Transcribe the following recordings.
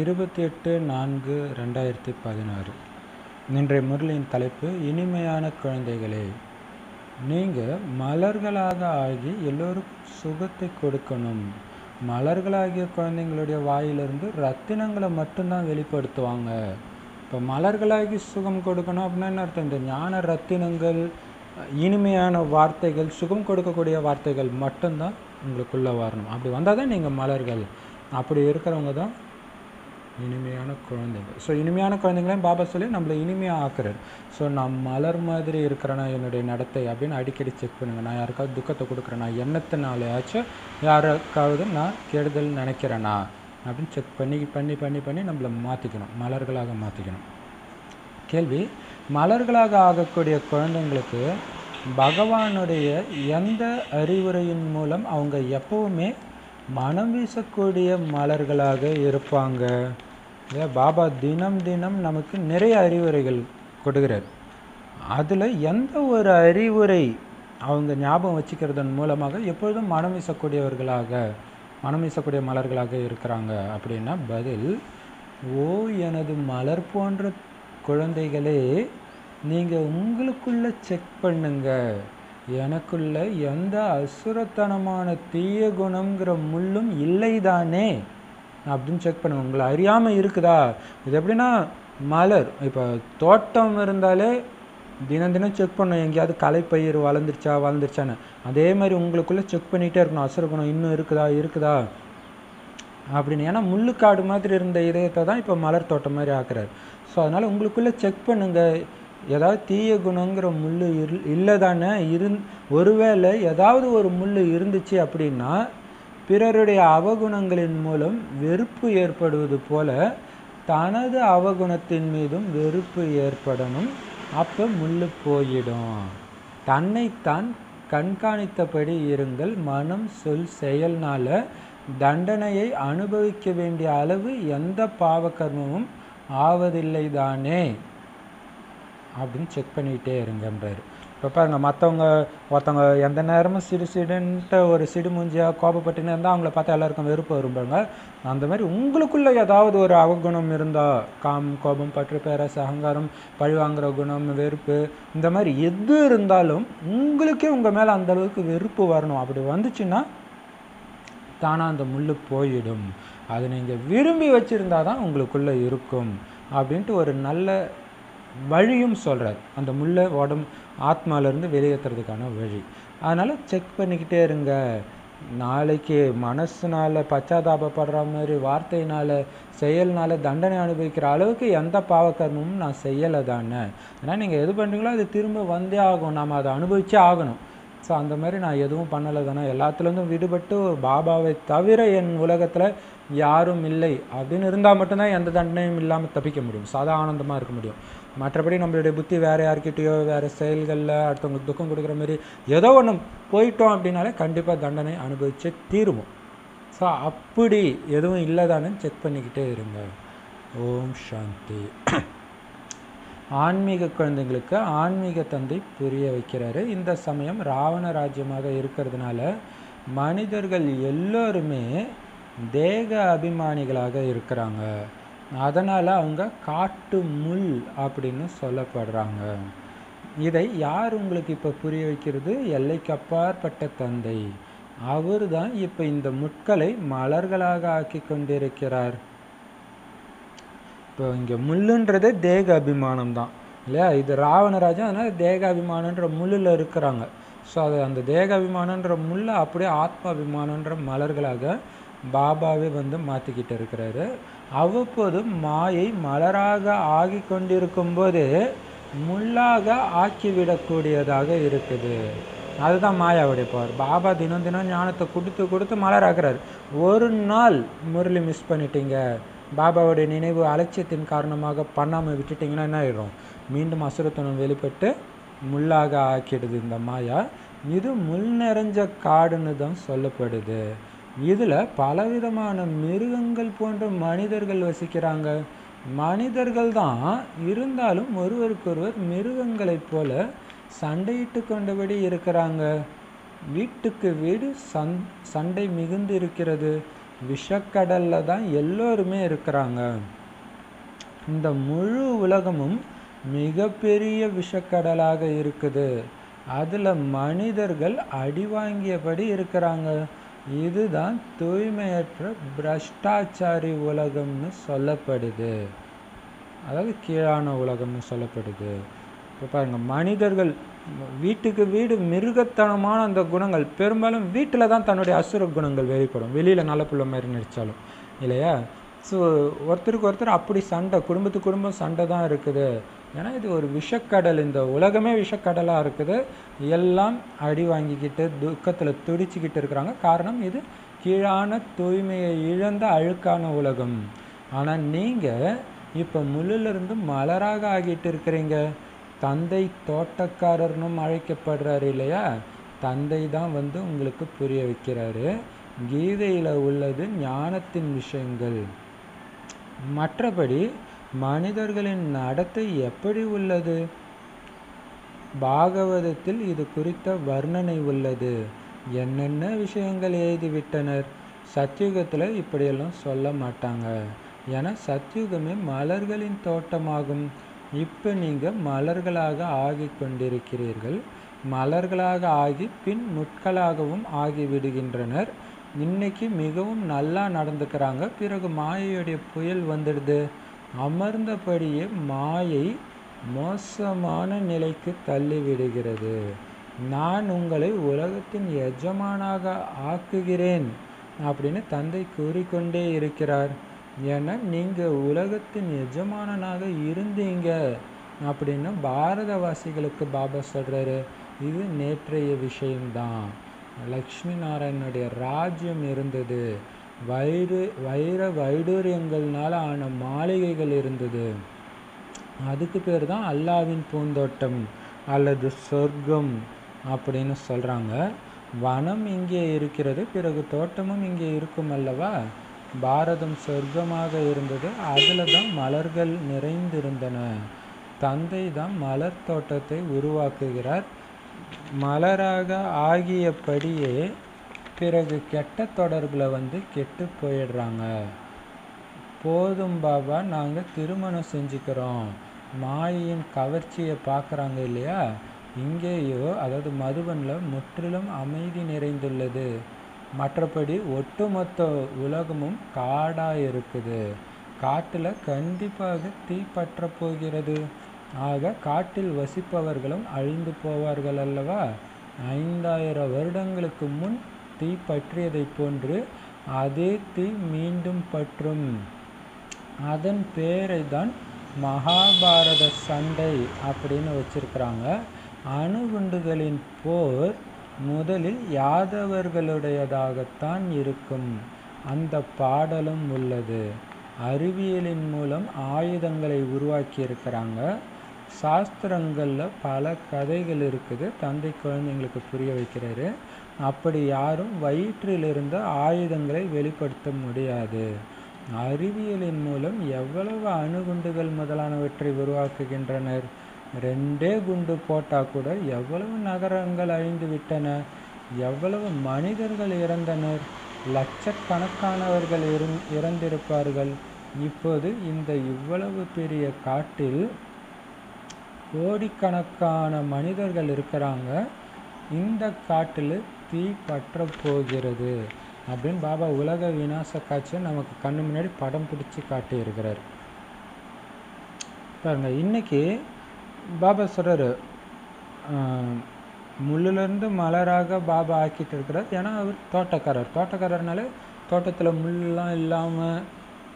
இருபத்தி எட்டு நான்கு ரெண்டாயிரத்தி பதினாறு. இன்றைய முரளியின் தலைப்பு இனிமையான குழந்தைகளே நீங்கள் மலர்களாக ஆகி எல்லோருக்கும் சுகத்தை கொடுக்கணும். மலர்களாகிய குழந்தைங்களுடைய வாயிலிருந்து ரத்தினங்களை மட்டும்தான் வெளிப்படுத்துவாங்க. இப்போ மலர்களாகி சுகம் கொடுக்கணும் அப்படின்னா என்ன அர்த்தம்? இந்த ஞான ரத்தினங்கள் இனிமையான வார்த்தைகள் சுகம் கொடுக்கக்கூடிய வார்த்தைகள் மட்டும்தான் உங்களுக்குள்ளே வரணும். அப்படி வந்தால் தான் நீங்கள் மலர்கள். அப்படி இருக்கிறவங்க தான் இனிமையான குழந்தைங்க. ஸோ இனிமையான குழந்தைங்களையும் பாபா சொல்லி நம்மளை இனிமையாக ஆக்குறாரு ஸோ நான் மலர் மாதிரி இருக்கிறேனா என்னுடைய நடத்தை அப்படின்னு அடிக்கடி செக் பண்ணுங்கள் நான் யாருக்காவது துக்கத்தை கொடுக்குறேனா எண்ணத்தினாலேயாச்சும் யாருக்காவது நான் கெடுதல் நினைக்கிறேனா அப்படின்னு செக் பண்ணி பண்ணி பண்ணி பண்ணி நம்மளை மாற்றிக்கணும் மலர்களாக மாற்றிக்கணும் கேள்வி மலர்களாக ஆகக்கூடிய குழந்தைங்களுக்கு பகவானுடைய எந்த அறிவுரையின் மூலம் அவங்க எப்பவுமே மனம் வீசக்கூடிய மலர்களாக இருப்பாங்க. பாபா தினம் தினம் நமக்கு நிறைய அறிவுரைகள் கொடுக்குறார். அதில் எந்த ஒரு அறிவுரை அவங்க ஞாபகம் வச்சுக்கிறதன் மூலமாக எப்பொழுதும் மனம் வீசக்கூடியவர்களாக மனம் வீசக்கூடிய மலர்களாக இருக்கிறாங்க அப்படின்னா பதில் ஓ எனது மலர் போன்ற குழந்தைகளே நீங்கள் உங்களுக்குள்ளே செக் பண்ணுங்கள் எனக்குள்ள எந்த அசுரத்தனமான தீய குணங்கிற முள்ளும் இல்லைதானே? அப்படின்னு செக் பண்ணுங்க. உங்களை அறியாமல் இருக்குதா? இது எப்படின்னா மலர். இப்போ தோட்டம் இருந்தாலே தினம் தினம் செக் பண்ணும். எங்கேயாவது கலைப்பயிர் வளர்ந்துருச்சா வளர்ந்துருச்சான்னு. அதே மாதிரி உங்களுக்குள்ளே செக் பண்ணிகிட்டே இருக்கணும். அசுர குணம் இன்னும் இருக்குதா இருக்குதா? அப்படின்னு. ஏன்னா முள்ளுக்காடு மாதிரி இருந்த இதயத்தை தான் இப்போ மலர் தோட்டம் மாதிரி ஆக்குறாரு. ஸோ அதனால் உங்களுக்குள்ளே செக் பண்ணுங்கள் ஏதாவது தீய குணங்கிற முள் இரு இல்லை தானே இருந் ஒருவேளை ஏதாவது ஒரு முள் இருந்துச்சு அப்படின்னா பிறருடைய அவகுணங்களின் மூலம் வெறுப்பு ஏற்படுவது போல தனது அவகுணத்தின் மீதும் வெறுப்பு ஏற்படணும். அப்போ முள் போயிடும். தன்னைத்தான் கண்காணித்தபடி இருங்கள். மனம் சொல் செயல்னால தண்டனையை அனுபவிக்க வேண்டிய அளவு எந்த பாவகர்மமும் ஆவதில்லை தானே அப்படின்னு செக் பண்ணிக்கிட்டே இருங்கன்றாரு. இப்போ பாருங்க மற்றவங்க ஒருத்தவங்க எந்த நேரமும் சிடு சிடுன்ட்டு ஒரு சிடு மூஞ்சியாக கோபப்பட்டுன்னு இருந்தால் அவங்கள பார்த்தா எல்லாருக்கும் வெறுப்பு வரும்பாங்க அந்த மாதிரி உங்களுக்குள்ளே ஏதாவது ஒரு அவகுணம் இருந்தால் காம் கோபம் பற்று பேரஸ் அகங்காரம் பழிவாங்கிற குணம் வெறுப்பு இந்த மாதிரி எது இருந்தாலும் உங்களுக்கே உங்கள் மேலே அந்தளவுக்கு வெறுப்பு வரணும். அப்படி வந்துச்சுன்னா தானாக அந்த முள் போயிடும். அதை நீங்கள் விரும்பி வச்சுருந்தா தான் உங்களுக்குள்ளே இருக்கும். அப்படின்ட்டு ஒரு நல்ல வழியும் சொல்கிறார் அந்த முள்ளை உடம்பு ஆத்மாலேருந்து வெளியேற்றுறதுக்கான வழி. அதனால் செக் பண்ணிக்கிட்டே இருங்க. நாளைக்கு மனசுனால் பச்சாதாபப்படுற மாதிரி வார்த்தையினால் செயல்னால் தண்டனை அனுபவிக்கிற அளவுக்கு எந்த பாவக்கர்மமும் நான் செய்யலை தானே. ஏன்னா நீங்கள் எது பண்ணுறீங்களோ அது திரும்ப வந்தே ஆகும். நாம் அதை அனுபவிச்சே ஆகணும். ஸோ அந்த மாதிரி நான் எதுவும் பண்ணலை தானே. எல்லாத்துலேருந்தும் விடுபட்டு பாபாவை தவிர என் உலகத்தில் யாரும் இல்லை. அப்படின்னு இருந்தால் மட்டும்தான் எந்த தண்டனையும் இல்லாமல் தப்பிக்க முடியும். சாதா ஆனந்தமாக இருக்க முடியும். மற்றபடி நம்மளுடைய புத்தி வேறு யார்கிட்டயோ வேறு செயல்களில் அடுத்தவங்களுக்கு துக்கம் கொடுக்குற மாதிரி ஏதோ ஒன்று போயிட்டோம் அப்படின்னாலே கண்டிப்பாக தண்டனை அனுபவித்து தீருவோம். ஸோ அப்படி எதுவும் இல்லைதானு செக் பண்ணிக்கிட்டே இருங்க. ஓம் சாந்தி. ஆன்மீக குழந்தைங்களுக்கு ஆன்மீக தந்தை புரிய வைக்கிறாரு. இந்த சமயம் ராவண ராஜ்யமாக இருக்கிறதுனால மனிதர்கள் எல்லோருமே தேக அபிமானிகளாக இருக்கிறாங்க. அதனால் அவங்க காட்டு முள் அப்படின்னு சொல்லப்படுறாங்க. இதை யார் உங்களுக்கு இப்போ புரிய வைக்கிறது? எல்லைக்கு அப்பாற்பட்ட தந்தை. அவர் தான் இப்போ இந்த முட்களை மலர்களாக ஆக்கி கொண்டிருக்கிறார். இப்போ இங்கே முள்ளுன்றதே தேக அபிமானம் தான் இல்லையா? இது ராவணராஜன் அதனால் தேக அபிமானன்ற முள்ளில் இருக்கிறாங்க. ஸோ அது அந்த தேக அபிமானன்ற முள்ளை அப்படியே ஆத்ம அபிமானன்ற மலர்களாக பாபாவே வந்து மாற்றிக்கிட்டு இருக்கிறாரு. அவ்வப்போது மாயை மலராக ஆகி கொண்டிருக்கும்போது முள்ளாக ஆக்கிவிடக்கூடியதாக இருக்குது. அதுதான் மாயாவுடைய பவர். பாபா தினம் தினம் ஞானத்தை கொடுத்து கொடுத்து மலராகிறார். ஒரு நாள் முரளி மிஸ் பண்ணிட்டீங்க. பாபாவுடைய நினைவு அலட்சியத்தின் காரணமாக பண்ணாமல் விட்டுட்டிங்கன்னா என்ன ஆயிடும் மீண்டும் அசுரத்தனம் வெளிப்பட்டு முள்ளாக ஆக்கிடுது இந்த மாயா. இது முள் நிறைஞ்ச காடுன்னு தான் சொல்லப்படுது. இதில் பலவிதமான மிருகங்கள் போன்ற மனிதர்கள் வசிக்கிறாங்க. மனிதர்கள் தான் இருந்தாலும் ஒருவருக்கொருவர் மிருகங்களைப் போல சண்டையிட்டு கொண்டபடி இருக்கிறாங்க. வீட்டுக்கு வீடு சந் சண்டை மிகுந்து இருக்கிறது. விஷக்கடலில் தான் எல்லோருமே இருக்கிறாங்க. இந்த முழு உலகமும் மிகப்பெரிய விஷக்கடலாக இருக்குது. அதில் மனிதர்கள் அடி வாங்கியபடி இருக்கிறாங்க. இதுதான் தூய்மையற்ற பிரஷ்டாச்சாரி உலகம்னு சொல்லப்படுது. அதாவது கீழான உலகம்னு சொல்லப்படுது. இப்போ பாருங்கள் மனிதர்கள் வீட்டுக்கு வீடு மிருகத்தனமான அந்த குணங்கள் பெரும்பாலும் வீட்டில் தான் தன்னுடைய அசுர குணங்கள் வெளிப்படும். வெளியில் நல்ல பிள்ளை மாதிரி நடித்தாலும் இல்லையா? ஸோ ஒருத்தருக்கு ஒருத்தர் அப்படி சண்டை குடும்பத்துக்கு குடும்பம் சண்டை தான் இருக்குது. ஏன்னா இது ஒரு விஷக்கடல். இந்த உலகமே விஷக்கடலாக இருக்குது. எல்லாம் அடி வாங்கிக்கிட்டு துக்கத்தில் துடிச்சிக்கிட்டு இருக்கிறாங்க. காரணம் இது கீழான தூய்மையை இழந்த அழுக்கான உலகம். ஆனால் நீங்கள் இப்போ முள்ளிலிருந்து மலராக ஆகிட்டு இருக்கிறீங்க. தந்தை தோட்டக்காரர்னும் அழைக்கப்படுறாரு இல்லையா? தந்தை தான் வந்து உங்களுக்கு புரிய வைக்கிறாரு. கீதையில் உள்ளது ஞானத்தின் விஷயங்கள். மற்றபடி மனிதர்களின் நடத்தை எப்படி உள்ளது? பாகவதத்தில் இது குறித்த வர்ணனை உள்ளது. என்னென்ன விஷயங்கள் எழுதிவிட்டனர்? சத்யுகத்தில் இப்படியெல்லாம் சொல்ல மாட்டாங்க. ஏன்னா சத்யுகமே மலர்களின் தோட்டமாகும். இப்போ நீங்கள் மலர்களாக ஆகி கொண்டிருக்கிறீர்கள். மலர்களாக ஆகி பின் முட்களாகவும் ஆகிவிடுகின்றனர். இன்னைக்கு மிகவும் நல்லா நடந்துக்கிறாங்க. பிறகு மாயையுடைய புயல் வந்துடுது. அமர்ந்தபடியே மாயை மோசமான நிலைக்கு தள்ளிவிடுகிறது. நான் உங்களை உலகத்தின் எஜமானாக ஆக்குகிறேன் அப்படின்னு தந்தை கூறிக்கொண்டே இருக்கிறார். ஏன்னா நீங்கள் உலகத்தின் எஜமானனாக இருந்தீங்க அப்படின்னு பாரதவாசிகளுக்கு பாபா சொல்கிறாரு இது நேற்றைய விஷயம்தான். லக்ஷ்மி நாராயணனுடைய ராஜ்யம் இருந்தது. வைரு வைர வைடூரியங்கள்னால ஆன மாளிகைகள் இருந்தது. அதுக்கு பேர் தான் அல்லாவின் பூந்தோட்டம் அல்லது சொர்க்கம் அப்படின்னு சொல்கிறாங்க வனம் இங்கே இருக்கிறது பிறகு தோட்டமும் இங்கே இருக்கும் அல்லவா? பாரதம் சொர்க்கமாக இருந்தது அதில் தான் மலர்கள் நிறைந்திருந்தன. தந்தை தான் மலர் தோட்டத்தை உருவாக்குகிறார். மலராக ஆகியபடியே பிறகு கெட்ட தொடர்பில் வந்து கெட்டு போயிடுறாங்க. போதும் பாபா நாங்கள் திருமணம் செஞ்சுக்கிறோம். மாயின் கவர்ச்சியை பார்க்குறாங்க இல்லையா? இங்கேயோ அதாவது மதுவனில் முற்றிலும் அமைதி நிறைந்துள்ளது. மற்றபடி ஒட்டுமொத்த உலகமும் காடாக இருக்குது காட்டில் கண்டிப்பாக தீ பற்ற போகிறது. ஆக காட்டில் வசிப்பவர்களும் அழிந்து போவார்கள் அல்லவா? ஐந்தாயிரம் வருடங்களுக்கு முன் தீ பற்றியதைப் போன்று அதே தீ மீண்டும் பற்றும். அதன் பேரை தான் மகாபாரத சண்டை அப்படின்னு வச்சிருக்கிறாங்க. அணுகுண்டுகளின் போர் முதலில் யாதவர்களுடையதாகத்தான் இருக்கும். அந்த பாடலும் உள்ளது. அறிவியலின் மூலம் ஆயுதங்களை உருவாக்கியிருக்கிறாங்க. சாஸ்திரங்களில் பல கதைகள் இருக்குது. தந்தை குழந்தைங்களுக்கு புரிய வைக்கிறாரு. அப்படி யாரும் வயிற்றிலிருந்து ஆயுதங்களை வெளிப்படுத்த முடியாது. அறிவியலின் மூலம் எவ்வளவு அணுகுண்டுகள் முதலானவற்றை உருவாக்குகின்றனர்? ரெண்டே குண்டு போட்டால் கூட எவ்வளவு நகரங்கள் அழிந்து விட்டன? எவ்வளவு மனிதர்கள் இறந்தனர்? லட்சக்கணக்கானவர்கள் இறந்திருப்பார்கள். இப்போது இந்த இவ்வளவு பெரிய காட்டில் கோடிக்கணக்கான மனிதர்கள் இருக்கிறாங்க. இந்த காட்டில் தீ பற்ற போகிறது அப்படின்னு பாபா உலக விநாச காட்சியை நமக்கு கண்ணு முன்னாடி படம் பிடிச்சி காட்டியிருக்கிறார். பாருங்க இன்னைக்கு பாபா சொல்கிறார் முள்ளிலிருந்து மலராக பாபா ஆக்கிட்டு இருக்கிறார். ஏன்னா அவர் தோட்டக்காரர். தோட்டக்காரர்னால தோட்டத்தில் முள்ளெலாம் இல்லாமல்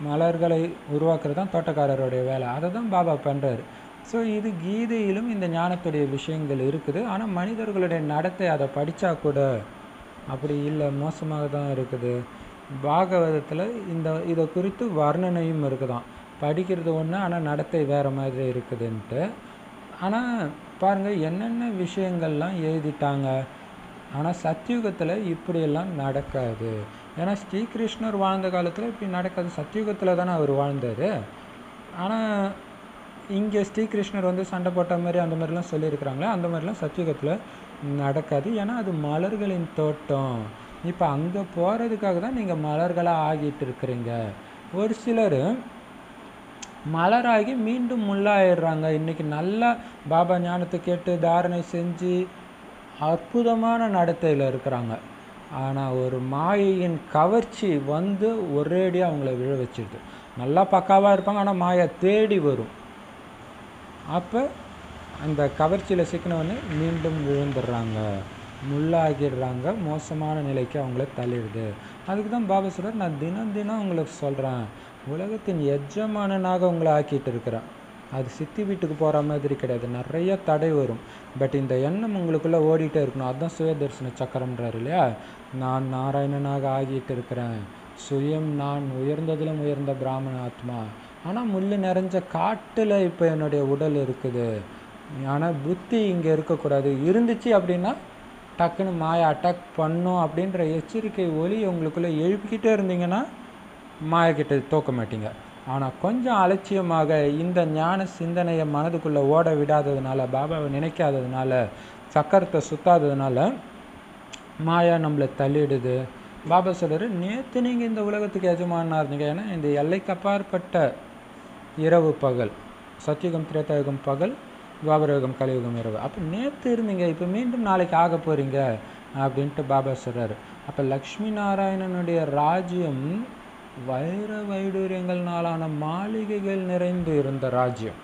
மலர்களை உருவாக்குறது தான் தோட்டக்காரருடைய வேலை. அதை தான் பாபா பண்ணுறாரு ஸோ இது கீதையிலும் இந்த ஞானத்துடைய விஷயங்கள் இருக்குது. ஆனால் மனிதர்களுடைய நடத்தை அதை படித்தா கூட அப்படி இல்லை மோசமாக தான் இருக்குது. பாகவதத்தில் இந்த இதை குறித்து வர்ணனையும் இருக்குதான். படிக்கிறது ஒன்று ஆனால் நடத்தை வேறு மாதிரி இருக்குதுன்ட்டு. ஆனால் பாருங்கள் என்னென்ன விஷயங்கள்லாம் எழுதிட்டாங்க? ஆனால் சத்தியுகத்தில் இப்படியெல்லாம் நடக்காது. ஏன்னா ஸ்ரீகிருஷ்ணர் வாழ்ந்த காலத்தில் இப்படி நடக்காது. சத்தியுகத்தில் தானே அவர் வாழ்ந்தார். ஆனால் இங்கே ஸ்ரீகிருஷ்ணர் வந்து சண்டை போட்ட மாதிரி அந்த மாதிரிலாம் சொல்லியிருக்கிறாங்களே அந்த மாதிரிலாம் சத்தியுகத்தில் நடக்காது. ஏன்னா அது மலர்களின் தோட்டம். இப்போ அங்கே போகிறதுக்காக தான் நீங்கள் மலர்களாக ஆகிட்டு இருக்கிறீங்க. ஒரு சிலர் மலராகி மீண்டும் முள்ளாயிடுறாங்க. இன்றைக்கி நல்லா பாபா ஞானத்தை கேட்டு தாரணை செஞ்சு அற்புதமான நடத்தையில் இருக்கிறாங்க. ஆனால் ஒரு மாயையின் கவர்ச்சி வந்து ஒரேடியாக அவங்கள விழ வச்சிடுது நல்லா பக்காவாக இருப்பாங்க ஆனால் மாயை தேடி வரும். அப்போ அந்த கவர்ச்சியில் சிக்கினவொடனே மீண்டும் விழுந்துடுறாங்க. முள்ளாகிடுறாங்க. மோசமான நிலைக்கு அவங்கள தள்ளிடுது. அதுக்கு தான் பாபா சொல்கிறார் நான் தினம் தினம் உங்களுக்கு சொல்கிறேன் உலகத்தின் எஜமானனாக உங்களை ஆக்கிட்டு இருக்கிறேன். அது சித்தி வீட்டுக்கு போகிற மாதிரி கிடையாது. நிறைய தடை வரும். பட் இந்த எண்ணம் உங்களுக்குள்ளே ஓடிட்டே இருக்கணும். அதுதான் சுயதர்சன சக்கரம்ன்றார் இல்லையா? நான் நாராயணனாக ஆகிட்டு இருக்கிறேன். சுயம் நான் உயர்ந்ததிலும் உயர்ந்த பிராமண ஆத்மா. ஆனால் முள் நிறைஞ்ச காட்டில் இப்போ என்னுடைய உடல் இருக்குது. ஆனால் புத்தி இங்கே இருக்கக்கூடாது. இருந்துச்சு அப்படின்னா டக்குன்னு மாயை அட்டாக் பண்ணும் அப்படின்ற எச்சரிக்கை ஒலி உங்களுக்குள்ளே எழுப்பிக்கிட்டே இருந்தீங்கன்னா மாயக்கிட்ட தோக்க மாட்டீங்க. ஆனால் கொஞ்சம் அலட்சியமாக இந்த ஞான சிந்தனையை மனதுக்குள்ளே ஓட விடாததுனால பாபாவை நினைக்காததுனால சக்கரத்தை சுத்தாததுனால மாயா நம்மளை தள்ளிடுது. பாபா சொல்கிறார் நேற்று நீங்கள் இந்த உலகத்துக்கு எஜமானா இருந்தீங்க ஏன்னா இந்த எல்லைக்கு அப்பாற்பட்ட இரவு பகல் சத்தியுகம் திரேதாயுகம் பகல் துவாபரயுகம் கலியுகம் இரவு. அப்போ நேற்று இருந்தீங்க இப்போ மீண்டும் நாளைக்கு ஆக போகிறீங்க அப்படின்ட்டு பாபா சொல்கிறார் அப்போ லக்ஷ்மி நாராயணனுடைய ராஜ்யம் வைர வைடூரியங்கள்னாலான மாளிகைகள் நிறைந்து இருந்த ராஜ்யம்.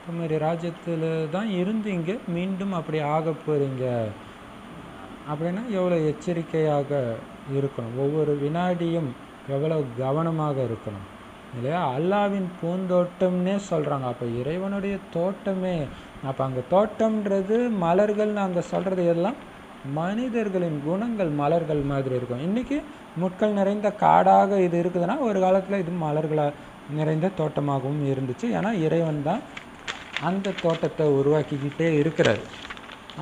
இந்த மாதிரி ராஜ்யத்தில் தான் இருந்தீங்க மீண்டும் அப்படி ஆக போகிறீங்க அப்படின்னா எவ்வளோ எச்சரிக்கையாக இருக்கணும்? ஒவ்வொரு வினாடியும் எவ்வளோ கவனமாக இருக்கணும்? இல்லையா? அல்லாவின் பூந்தோட்டம்னே சொல்கிறாங்க அப்போ இறைவனுடைய தோட்டமே அப்போ அங்கே தோட்டம்ன்றது மலர்கள்னு அங்கே சொல்கிறது எல்லாம் மனிதர்களின் குணங்கள் மலர்கள் மாதிரி இருக்கும். இன்றைக்கி முட்கள் நிறைந்த காடாக இது இருக்குதுன்னா ஒரு காலத்தில் இது மலர்களாக நிறைந்த தோட்டமாகவும் இருந்துச்சு. ஏன்னா இறைவன் தான் அந்த தோட்டத்தை உருவாக்கிக்கிட்டே இருக்கிறார்.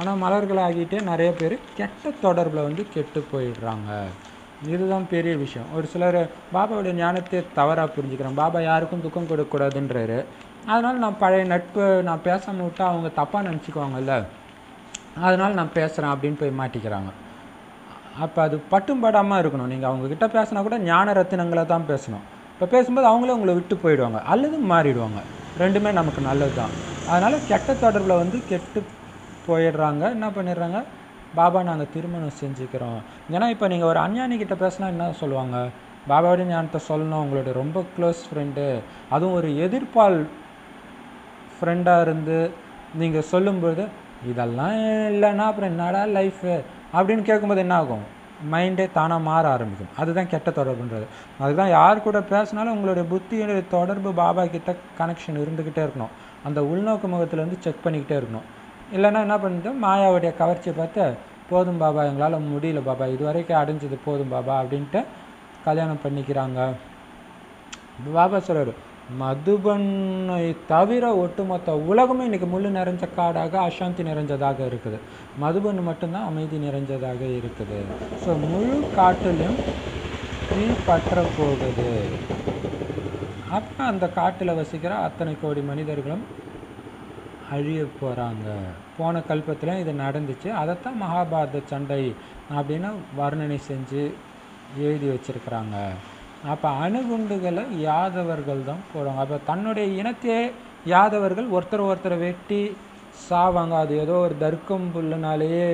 ஆனால் மலர்களாகிட்டே நிறைய பேர் கெட்ட தொடர்பில் வந்து கெட்டு போயிடுறாங்க. இதுதான் பெரிய விஷயம். ஒரு சிலர் பாபாவுடைய ஞானத்தை தவறாக புரிஞ்சுக்கிறேன் பாபா யாருக்கும் துக்கம் கொடுக்கக்கூடாதுன்றாரு. அதனால் நான் பழைய நட்பு நான் பேசாமல் விட்டால் அவங்க தப்பாக நினச்சிக்குவாங்கல்ல. அதனால் நான் பேசுகிறேன் அப்படின்னு போய் மாட்டிக்கிறாங்க. அப்போ அது பட்டும் படாமல் இருக்கணும். நீங்கள் அவங்கக்கிட்ட பேசினா கூட ஞான ரத்தினங்களை தான் பேசணும். இப்போ பேசும்போது அவங்களே உங்களை விட்டு போயிடுவாங்க. அல்லது மாறிடுவாங்க. ரெண்டுமே நமக்கு நல்லது தான் அதனால் கெட்ட தொடர்பில் வந்து கெட்டு போயிடுறாங்க. என்ன பண்ணிடுறாங்க? பாபா நாங்கள் திருமணம் செஞ்சுக்கிறோம். ஏன்னா இப்போ நீங்கள் ஒரு அஞ்ஞானிக்கிட்ட பேசினா என்ன சொல்லுவாங்க? பாபாவோட ஞானத்தை சொல்லணும். உங்களுடைய ரொம்ப க்ளோஸ் ஃப்ரெண்டு அதுவும் ஒரு எதிர்ப்பால் ஃப்ரெண்டாக இருந்து நீங்கள் சொல்லும்போது இதெல்லாம் இல்லைன்னா அப்புறம் என்னடா லைஃபு அப்படின்னு கேட்கும்போது என்ன ஆகும்? மைண்டே தானாக மாற ஆரம்பிக்கும். அதுதான் கெட்ட தொடர்புன்றது. அதுதான் யார் கூட பேசினாலும் உங்களுடைய புத்தியுடைய தொடர்பு பாபா கிட்ட கனெக்ஷன் இருந்துக்கிட்டே இருக்கணும். அந்த உள்நோக்கு முகத்துலேருந்து செக் பண்ணிக்கிட்டே இருக்கணும். இல்லைன்னா என்ன பண்ணுது மாயாவுடைய கவர்ச்சியை பார்த்து போதும் பாபா எங்களால் முடியல பாபா இது வரைக்கும் அடைஞ்சது போதும் பாபா அப்படின்ட்டு கல்யாணம் பண்ணிக்கிறாங்க. பாபா சொல்கிறார் மதுபனை தவிர ஒட்டுமொத்த உலகமே இன்னைக்கு முள் நிறைஞ்ச காடாக அசாந்தி நிறைஞ்சதாக இருக்குது. மதுபன் மட்டும்தான் அமைதி நிறைஞ்சதாக இருக்குது. ஸோ முழு காட்டிலும் தீ பற்ற போகுது அப்போ அந்த காட்டில் வசிக்கிற அத்தனை கோடி மனிதர்களும் அழிய போகிறாங்க போன கல்பத்தில் இது நடந்துச்சு. அதைத்தான் மகாபாரத சண்டை அப்படின்னு வர்ணனை செஞ்சு எழுதி வச்சிருக்கிறாங்க. அப்போ அணுகுண்டுகளை யாதவர்கள் தான் போடுவாங்க. அப்போ தன்னுடைய இனத்தையே யாதவர்கள் ஒருத்தர் ஒருத்தரை வெட்டி சாவாங்க. அது ஏதோ ஒரு தர்க்கம் புல்லுனாலேயே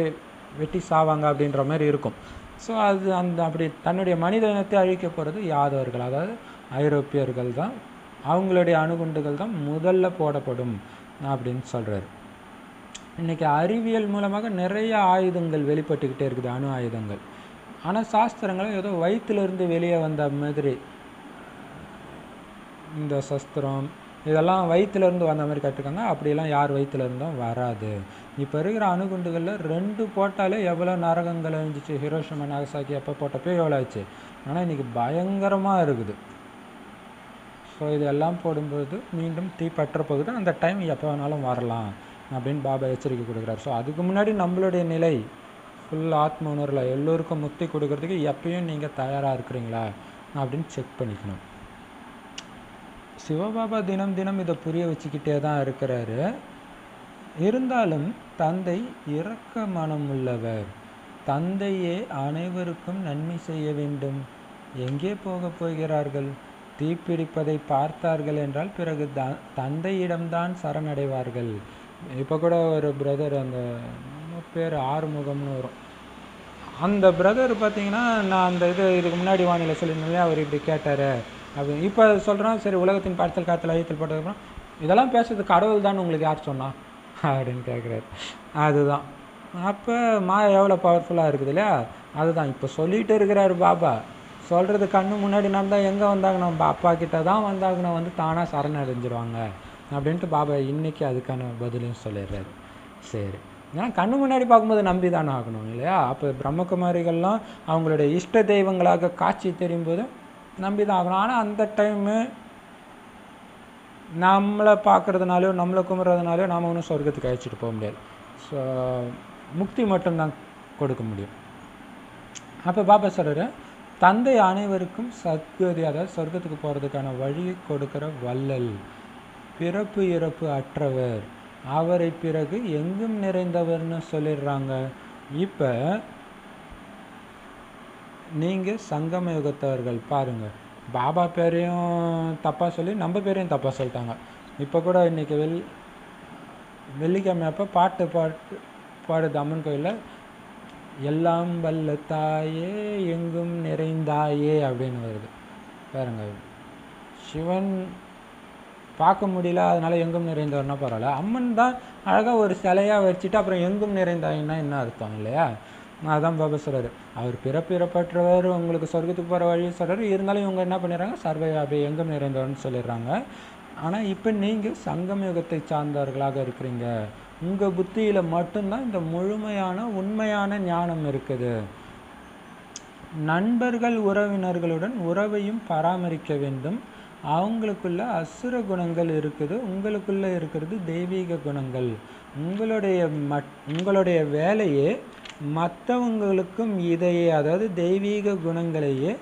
வெட்டி சாவாங்க அப்படின்ற மாதிரி இருக்கும். ஸோ அது அந்த அப்படி தன்னுடைய மனித இனத்தை அழிக்க போகிறது யாதவர்கள். அதாவது ஐரோப்பியர்கள் தான். அவங்களுடைய அணுகுண்டுகள் தான் முதல்ல போடப்படும். அப்படின்னு சொல்கிறார் இன்றைக்கி அறிவியல் மூலமாக நிறைய ஆயுதங்கள் வெளிப்பட்டுக்கிட்டே இருக்குது அணு ஆயுதங்கள். ஆனால் சாஸ்திரங்களும் ஏதோ வயிற்றுலேருந்து வெளியே வந்த மாதிரி இந்த சஸ்திரம் இதெல்லாம் வயிற்றுலேருந்து வந்த மாதிரி கற்றுக்காங்க அப்படியெல்லாம் யார் வயிற்றுல இருந்தும் வராது. இப்போ இருக்கிற அணுகுண்டுகளில் ரெண்டு போட்டாலே எவ்வளோ நரகங்கள் அழிஞ்சிச்சு. ஹிரோஷிமா நாகசாக்கி எப்போ போட்டப்போ எவ்வளோ ஆச்சு. ஆனால் இன்றைக்கி பயங்கரமாக இருக்குது. ஸோ இதெல்லாம் போடும்போது மீண்டும் தீ பற்ற போகுது. அந்த டைம் எப்போ வேணாலும் வரலாம் அப்படின்னு பாபா எச்சரிக்கை கொடுக்குறாரு. ஸோ அதுக்கு முன்னாடி நம்மளுடைய நிலை ஃபுல் ஆத்ம உணர்வில் எல்லோருக்கும் முத்தி கொடுக்கறதுக்கு எப்பயும் நீங்கள் தயாராக இருக்கிறீங்களா அப்படின்னு செக் பண்ணிக்கணும். சிவபாபா தினம் தினம் இதை புரிய வச்சுக்கிட்டே தான் இருக்கிறாரு. இருந்தாலும் தந்தை இரக்க மனம் உள்ளவர். தந்தையே அனைவருக்கும் நன்மை செய்ய வேண்டும். எங்கே போகப் போகிறார்கள்? தீப்பிடிப்பதை பார்த்தார்கள் என்றால் பிறகு த தந்தையிடம்தான் சரணடைவார்கள். இப்போ கூட ஒரு பிரதர் அந்த பேர் ஆறுமுகம்னு வரும். அந்த பிரதர் பார்த்தீங்கன்னா நான் அந்த இது இதுக்கு முன்னாடி வானிலை சொல்லியிருந்தேன் அவர் இப்படி கேட்டார். அப்படி இப்போ சொல்கிறோம் சரி உலகத்தின் பார்த்தல் காத்தல் ஐயத்தில் போட்டதுக்கப்புறம் இதெல்லாம் பேசுறது கடவுள் தான் உங்களுக்கு யார் சொன்னா? அப்படின்னு கேட்குறாரு அதுதான். அப்போ மாயா எவ்வளோ பவர்ஃபுல்லாக இருக்குது இல்லையா? அதுதான். இப்போ சொல்லிகிட்டு இருக்கிறாரு பாபா. சொல்கிறது கண்ணு முன்னாடி நடந்தால் எங்கே வந்தாகணும்? நம்ம அப்பா கிட்ட தான் வந்தாகணும். வந்து தானாக சரணடைஞ்சிருவாங்க. அப்படின்ட்டு பாபா இன்னைக்கு அதுக்கான பதிலையும் சொல்லிடுறாரு. சரி. ஏன்னா கண்ணு முன்னாடி பார்க்கும்போது நம்பி தானே ஆகணும் இல்லையா? அப்போ பிரம்மகுமாரிகள்லாம் அவங்களுடைய இஷ்ட தெய்வங்களாக காட்சி தெரியும் போது நம்பி தான் ஆகணும். ஆனால் அந்த டைமு நம்மளை பார்க்குறதுனாலையோ நம்மளை கும்பிட்றதுனாலையோ நாம் ஒன்றும் சொர்க்கத்துக்கு அழைச்சிட்டு போக முடியாது. ஸோ முக்தி மட்டும்தான் கொடுக்க முடியும். அப்போ பாபா சொல்கிறாரு தந்தை அனைவருக்கும் சத்கதி அதாவது சொர்க்கத்துக்கு போகிறதுக்கான வழியை கொடுக்கிற வள்ளல். பிறப்பு இறப்பு அற்றவர். அவரை பிறகு எங்கும் நிறைந்தவர்னு சொல்லிடுறாங்க. இப்போ நீங்கள் சங்கம யுகத்தவர்கள் பாருங்கள் பாபா பேரையும் தப்பாக சொல்லி நம்ம பேரையும் தப்பாக சொல்லிட்டாங்க. இப்போ கூட இன்னைக்கு வெள் வெள்ளிக்கிழமை அப்போ பாட்டு பாட்டு பாடுது அம்மன் கோயிலில். எல்லாம் வல்ல தாயே எங்கும் நிறைந்தாயே அப்படின்னு வருது. பாருங்க. சிவன் பார்க்க முடியல அதனால எங்கும் நிறைந்தவர்னா பரவாயில்ல. அம்மன் தான் அழகாக ஒரு சிலையாக வச்சுட்டு அப்புறம் எங்கும் நிறைந்தாயின்னா என்ன அர்த்தம் இல்லையா? அதான் பாபா சொல்கிறார் அவர் பிறப்பிறப்பற்றவர் உங்களுக்கு சொர்க்கத்துக்கு போகிற வழியும் சொல்கிறார் இருந்தாலும் இவங்க என்ன பண்ணிடுறாங்க? சர்வை அப்படியே எங்கும் நிறைந்தவர்னு சொல்லிடுறாங்க. ஆனால் இப்போ நீங்கள் சங்கம் யுகத்தை சார்ந்தவர்களாக இருக்கிறீங்க. உங்கள் புத்தியில் மட்டும்தான் இந்த முழுமையான உண்மையான ஞானம் இருக்குது. நண்பர்கள் உறவினர்களுடன் உறவையும் பராமரிக்க வேண்டும். அவங்களுக்குள்ள அசுர குணங்கள் இருக்குது உங்களுக்குள்ளே இருக்கிறது தெய்வீக குணங்கள். உங்களுடைய மட் உங்களுடைய வேலையே மற்றவங்களுக்கும் இதையே அதாவது தெய்வீக குணங்களையே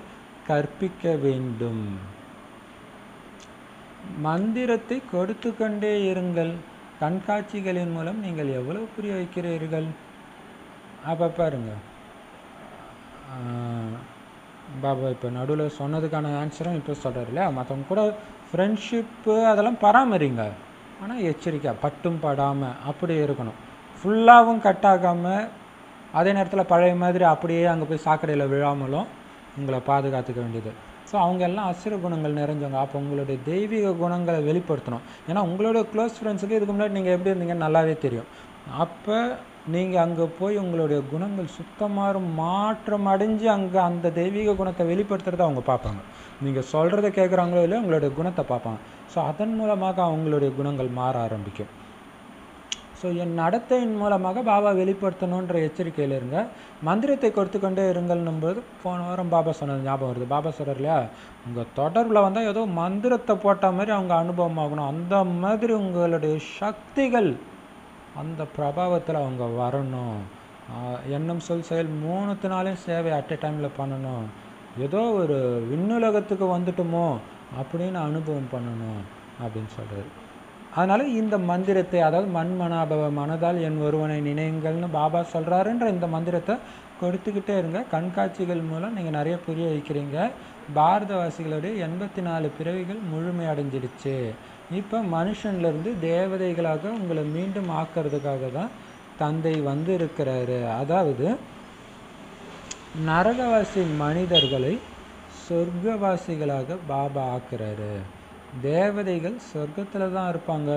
கற்பிக்க வேண்டும். மந்திரத்தை கொடுத்து கொண்டே இருங்கள். கண்காட்சிகளின் மூலம் நீங்கள் எவ்வளவு புரிய வைக்கிறீர்கள்? அப்போ பாருங்க. பாபா இப்போ நடுவில் சொன்னதுக்கான ஆன்சரும் இப்போ சொல்கிறார் இல்லையா? மற்றவங்க கூட ஃப்ரெண்ட்ஷிப்பு அதெல்லாம் பராமரிங்க. ஆனால் எச்சரிக்கை பட்டும் படாமல் அப்படி இருக்கணும். ஃபுல்லாகவும் கட் ஆகாமல் அதே நேரத்தில் பழைய மாதிரி அப்படியே அங்கே போய் சாக்கடையில் விழாமலும் உங்களை பாதுகாத்துக்க வேண்டியது. ஸோ அவங்க எல்லாம் அசுர குணங்கள் நிறைஞ்சவங்க. அப்போ உங்களுடைய தெய்வீக குணங்களை வெளிப்படுத்தணும். ஏன்னா உங்களோட க்ளோஸ் ஃப்ரெண்ட்ஸுக்கு இதுக்கு முன்னாடி நீங்கள் எப்படி இருந்தீங்கன்னு நல்லாவே தெரியும். அப்போ நீங்கள் அங்கே போய் உங்களுடைய குணங்கள் சுத்தமாக மாற்றம் அடைஞ்சு அங்கே அந்த தெய்வீக குணத்தை வெளிப்படுத்துறத அவங்க பார்ப்பாங்க. நீங்கள் சொல்கிறத கேட்குறாங்களோ இல்லையோ உங்களுடைய குணத்தை பார்ப்பாங்க. ஸோ அதன் மூலமாக அவங்களுடைய குணங்கள் மாற ஆரம்பிக்கும். ஸோ என் நடத்தையின் மூலமாக பாபா வெளிப்படுத்தணுன்ற எச்சரிக்கையில் இருங்க. மந்திரத்தை கொடுத்து கொண்டே இருங்கள்னும்போது போன வாரம் பாபா சொன்னது ஞாபகம் வருது. பாபா சொல்கிறார் இல்லையா? உங்கள் தொடர்பில் வந்தால் ஏதோ மந்திரத்தை போட்ட மாதிரி அவங்க அனுபவம் ஆகணும். அந்த மாதிரி உங்களுடைய சக்திகள் அந்த பிரபாவத்தில் அவங்க வரணும். எண்ணம் சொல் செயல் மூணுத்தினாலையும் சேவை அட் எ டைமில் பண்ணணும். ஏதோ ஒரு விண்ணுலகத்துக்கு வந்துட்டோமோ அப்படின்னு அனுபவம் பண்ணணும் அப்படின்னு சொல்கிறது அதனால் இந்த மந்திரத்தை அதாவது மண்மனாபவ மனதால் என் ஒருவனை நினைங்கள்னு பாபா சொல்கிறாருன்ற இந்த மந்திரத்தை கொடுத்துக்கிட்டே இருங்க. கண்காட்சிகள் மூலம் நீங்கள் நிறைய புரிய வைக்கிறீங்க. பாரதவாசிகளுடைய எண்பத்தி நாலு பிறவிகள் முழுமை அடைஞ்சிடுச்சு. இப்போ மனுஷன்லேருந்து தேவதைகளாக உங்களை மீண்டும் ஆக்கிறதுக்காக தான் தந்தை வந்து இருக்கிறாரு அதாவது நரகவாசி மனிதர்களை சொர்க்கவாசிகளாக பாபா ஆக்குறாரு. தேவதைகள் சொர்க்கத்தில் தான் இருப்பாங்க.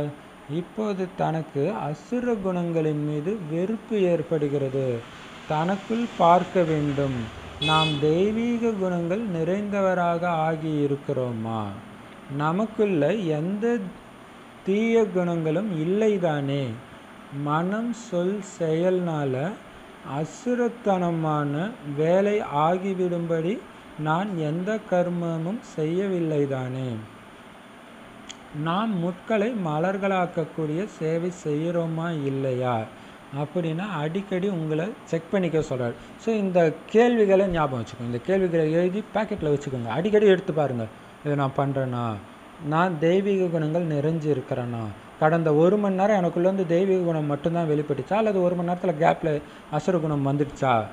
இப்போது தனக்கு அசுர குணங்களின் மீது வெறுப்பு ஏற்படுகிறது. தனக்குள் பார்க்க வேண்டும். நாம் தெய்வீக குணங்கள் நிறைந்தவராக ஆகி இருக்கிறோமா நமக்குள்ள எந்த தீய குணங்களும் இல்லைதானே? மனம் சொல் செயல்னால அசுரத்தனமான வேலை ஆகிவிடும்படி நான் எந்த கர்மமும் செய்யவில்லைதானே? நாம் முட்களை மலர்களாக்கக்கூடிய சேவை செய்கிறோமா இல்லையா? அப்படின்னா அடிக்கடி உங்களை செக் பண்ணிக்க சொல்கிறார் ஸோ இந்த கேள்விகளை ஞாபகம் வச்சுக்கோங்க. இந்த கேள்விகளை எழுதி பேக்கெட்டில் வச்சுக்கோங்க. அடிக்கடி எடுத்து பாருங்கள் இதை நான் பண்ணுறேன்னா நான் தெய்வீக குணங்கள் நிறைஞ்சு இருக்கிறேன்னா கடந்த ஒரு மணி நேரம் எனக்குள்ளே வந்து தெய்வீக குணம் மட்டும்தான் வெளிப்பட்டுச்சா? அல்லது ஒரு மணி நேரத்தில் கேப்பில் அசுர குணம் வந்துடுச்சா?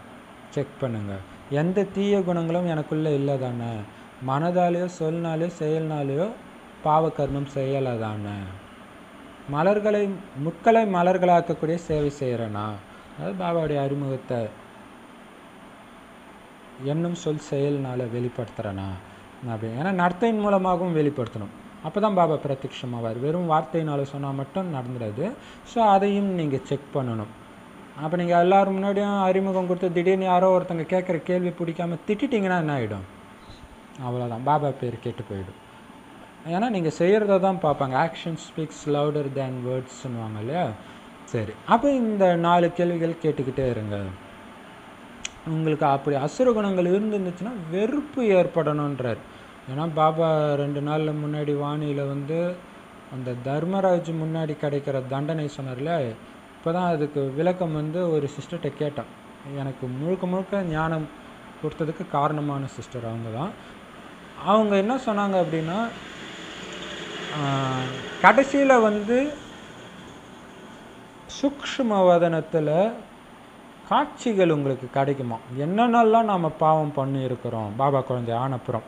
செக் பண்ணுங்கள் எந்த தீய குணங்களும் எனக்குள்ளே இல்லை தானே மனதாலேயோ சொல்னாலேயோ செயல்னாலேயோ பாவகர்மம் செய்யலை தானே மலர்களை முட்களை மலர்களாக்கக்கூடிய சேவை செய்கிறனா அதாவது பாபாவுடைய அறிமுகத்தை எண்ணம் சொல் செயல்னால் வெளிப்படுத்துகிறனா அப்படி. ஏன்னா நடத்தையின் மூலமாகவும் வெளிப்படுத்தணும். அப்போ தான் பாபா பிரத்யட்சமாவார் வெறும் வார்த்தையினால் சொன்னால் மட்டும் நடந்துடாது. ஸோ அதையும் நீங்கள் செக் பண்ணணும். அப்போ நீங்கள் எல்லோரும் முன்னாடியும் அறிமுகம் கொடுத்து திடீர்னு யாரோ ஒருத்தங்க கேட்குற கேள்வி பிடிக்காம திட்டிட்டிங்கன்னா என்ன ஆகிடும் அவ்வளோதான் பாபா பேர் கெட்டு போயிடும். ஏன்னா நீங்கள் செய்கிறத தான் பார்ப்பாங்க. ஆக்ஷன் ஸ்பீக்ஸ் லவுடர் தேன் வேர்ட்ஸ்னுவாங்க இல்லையா? சரி. அப்போ இந்த நாலு கேள்விகள் கேட்டுக்கிட்டே இருங்க. உங்களுக்கு அப்படி அசுர குணங்கள் இருந்துருந்துச்சுன்னா வெறுப்பு ஏற்படணுன்றார் ஏன்னா பாபா ரெண்டு நாளில் முன்னாடி வானியில் வந்து அந்த தர்மராஜ் முன்னாடி கிடைக்கிற தண்டனை சொன்னார்ல இப்போ தான் அதுக்கு விளக்கம் வந்து ஒரு சிஸ்டர்கிட்ட கேட்டேன். எனக்கு முழுக்க முழுக்க ஞானம் கொடுத்ததுக்கு காரணமான சிஸ்டர் அவங்க தான் அவங்க என்ன சொன்னாங்க அப்படின்னா கடைசியில் வந்து சூக்ஷ்ம வதனத்தில் காட்சிகள் உங்களுக்கு கிடைக்குமா? என்னென்னலாம் நாம் பாவம் பண்ணியிருக்கிறோம்? பாபா குழந்தை ஆனப்புறம்.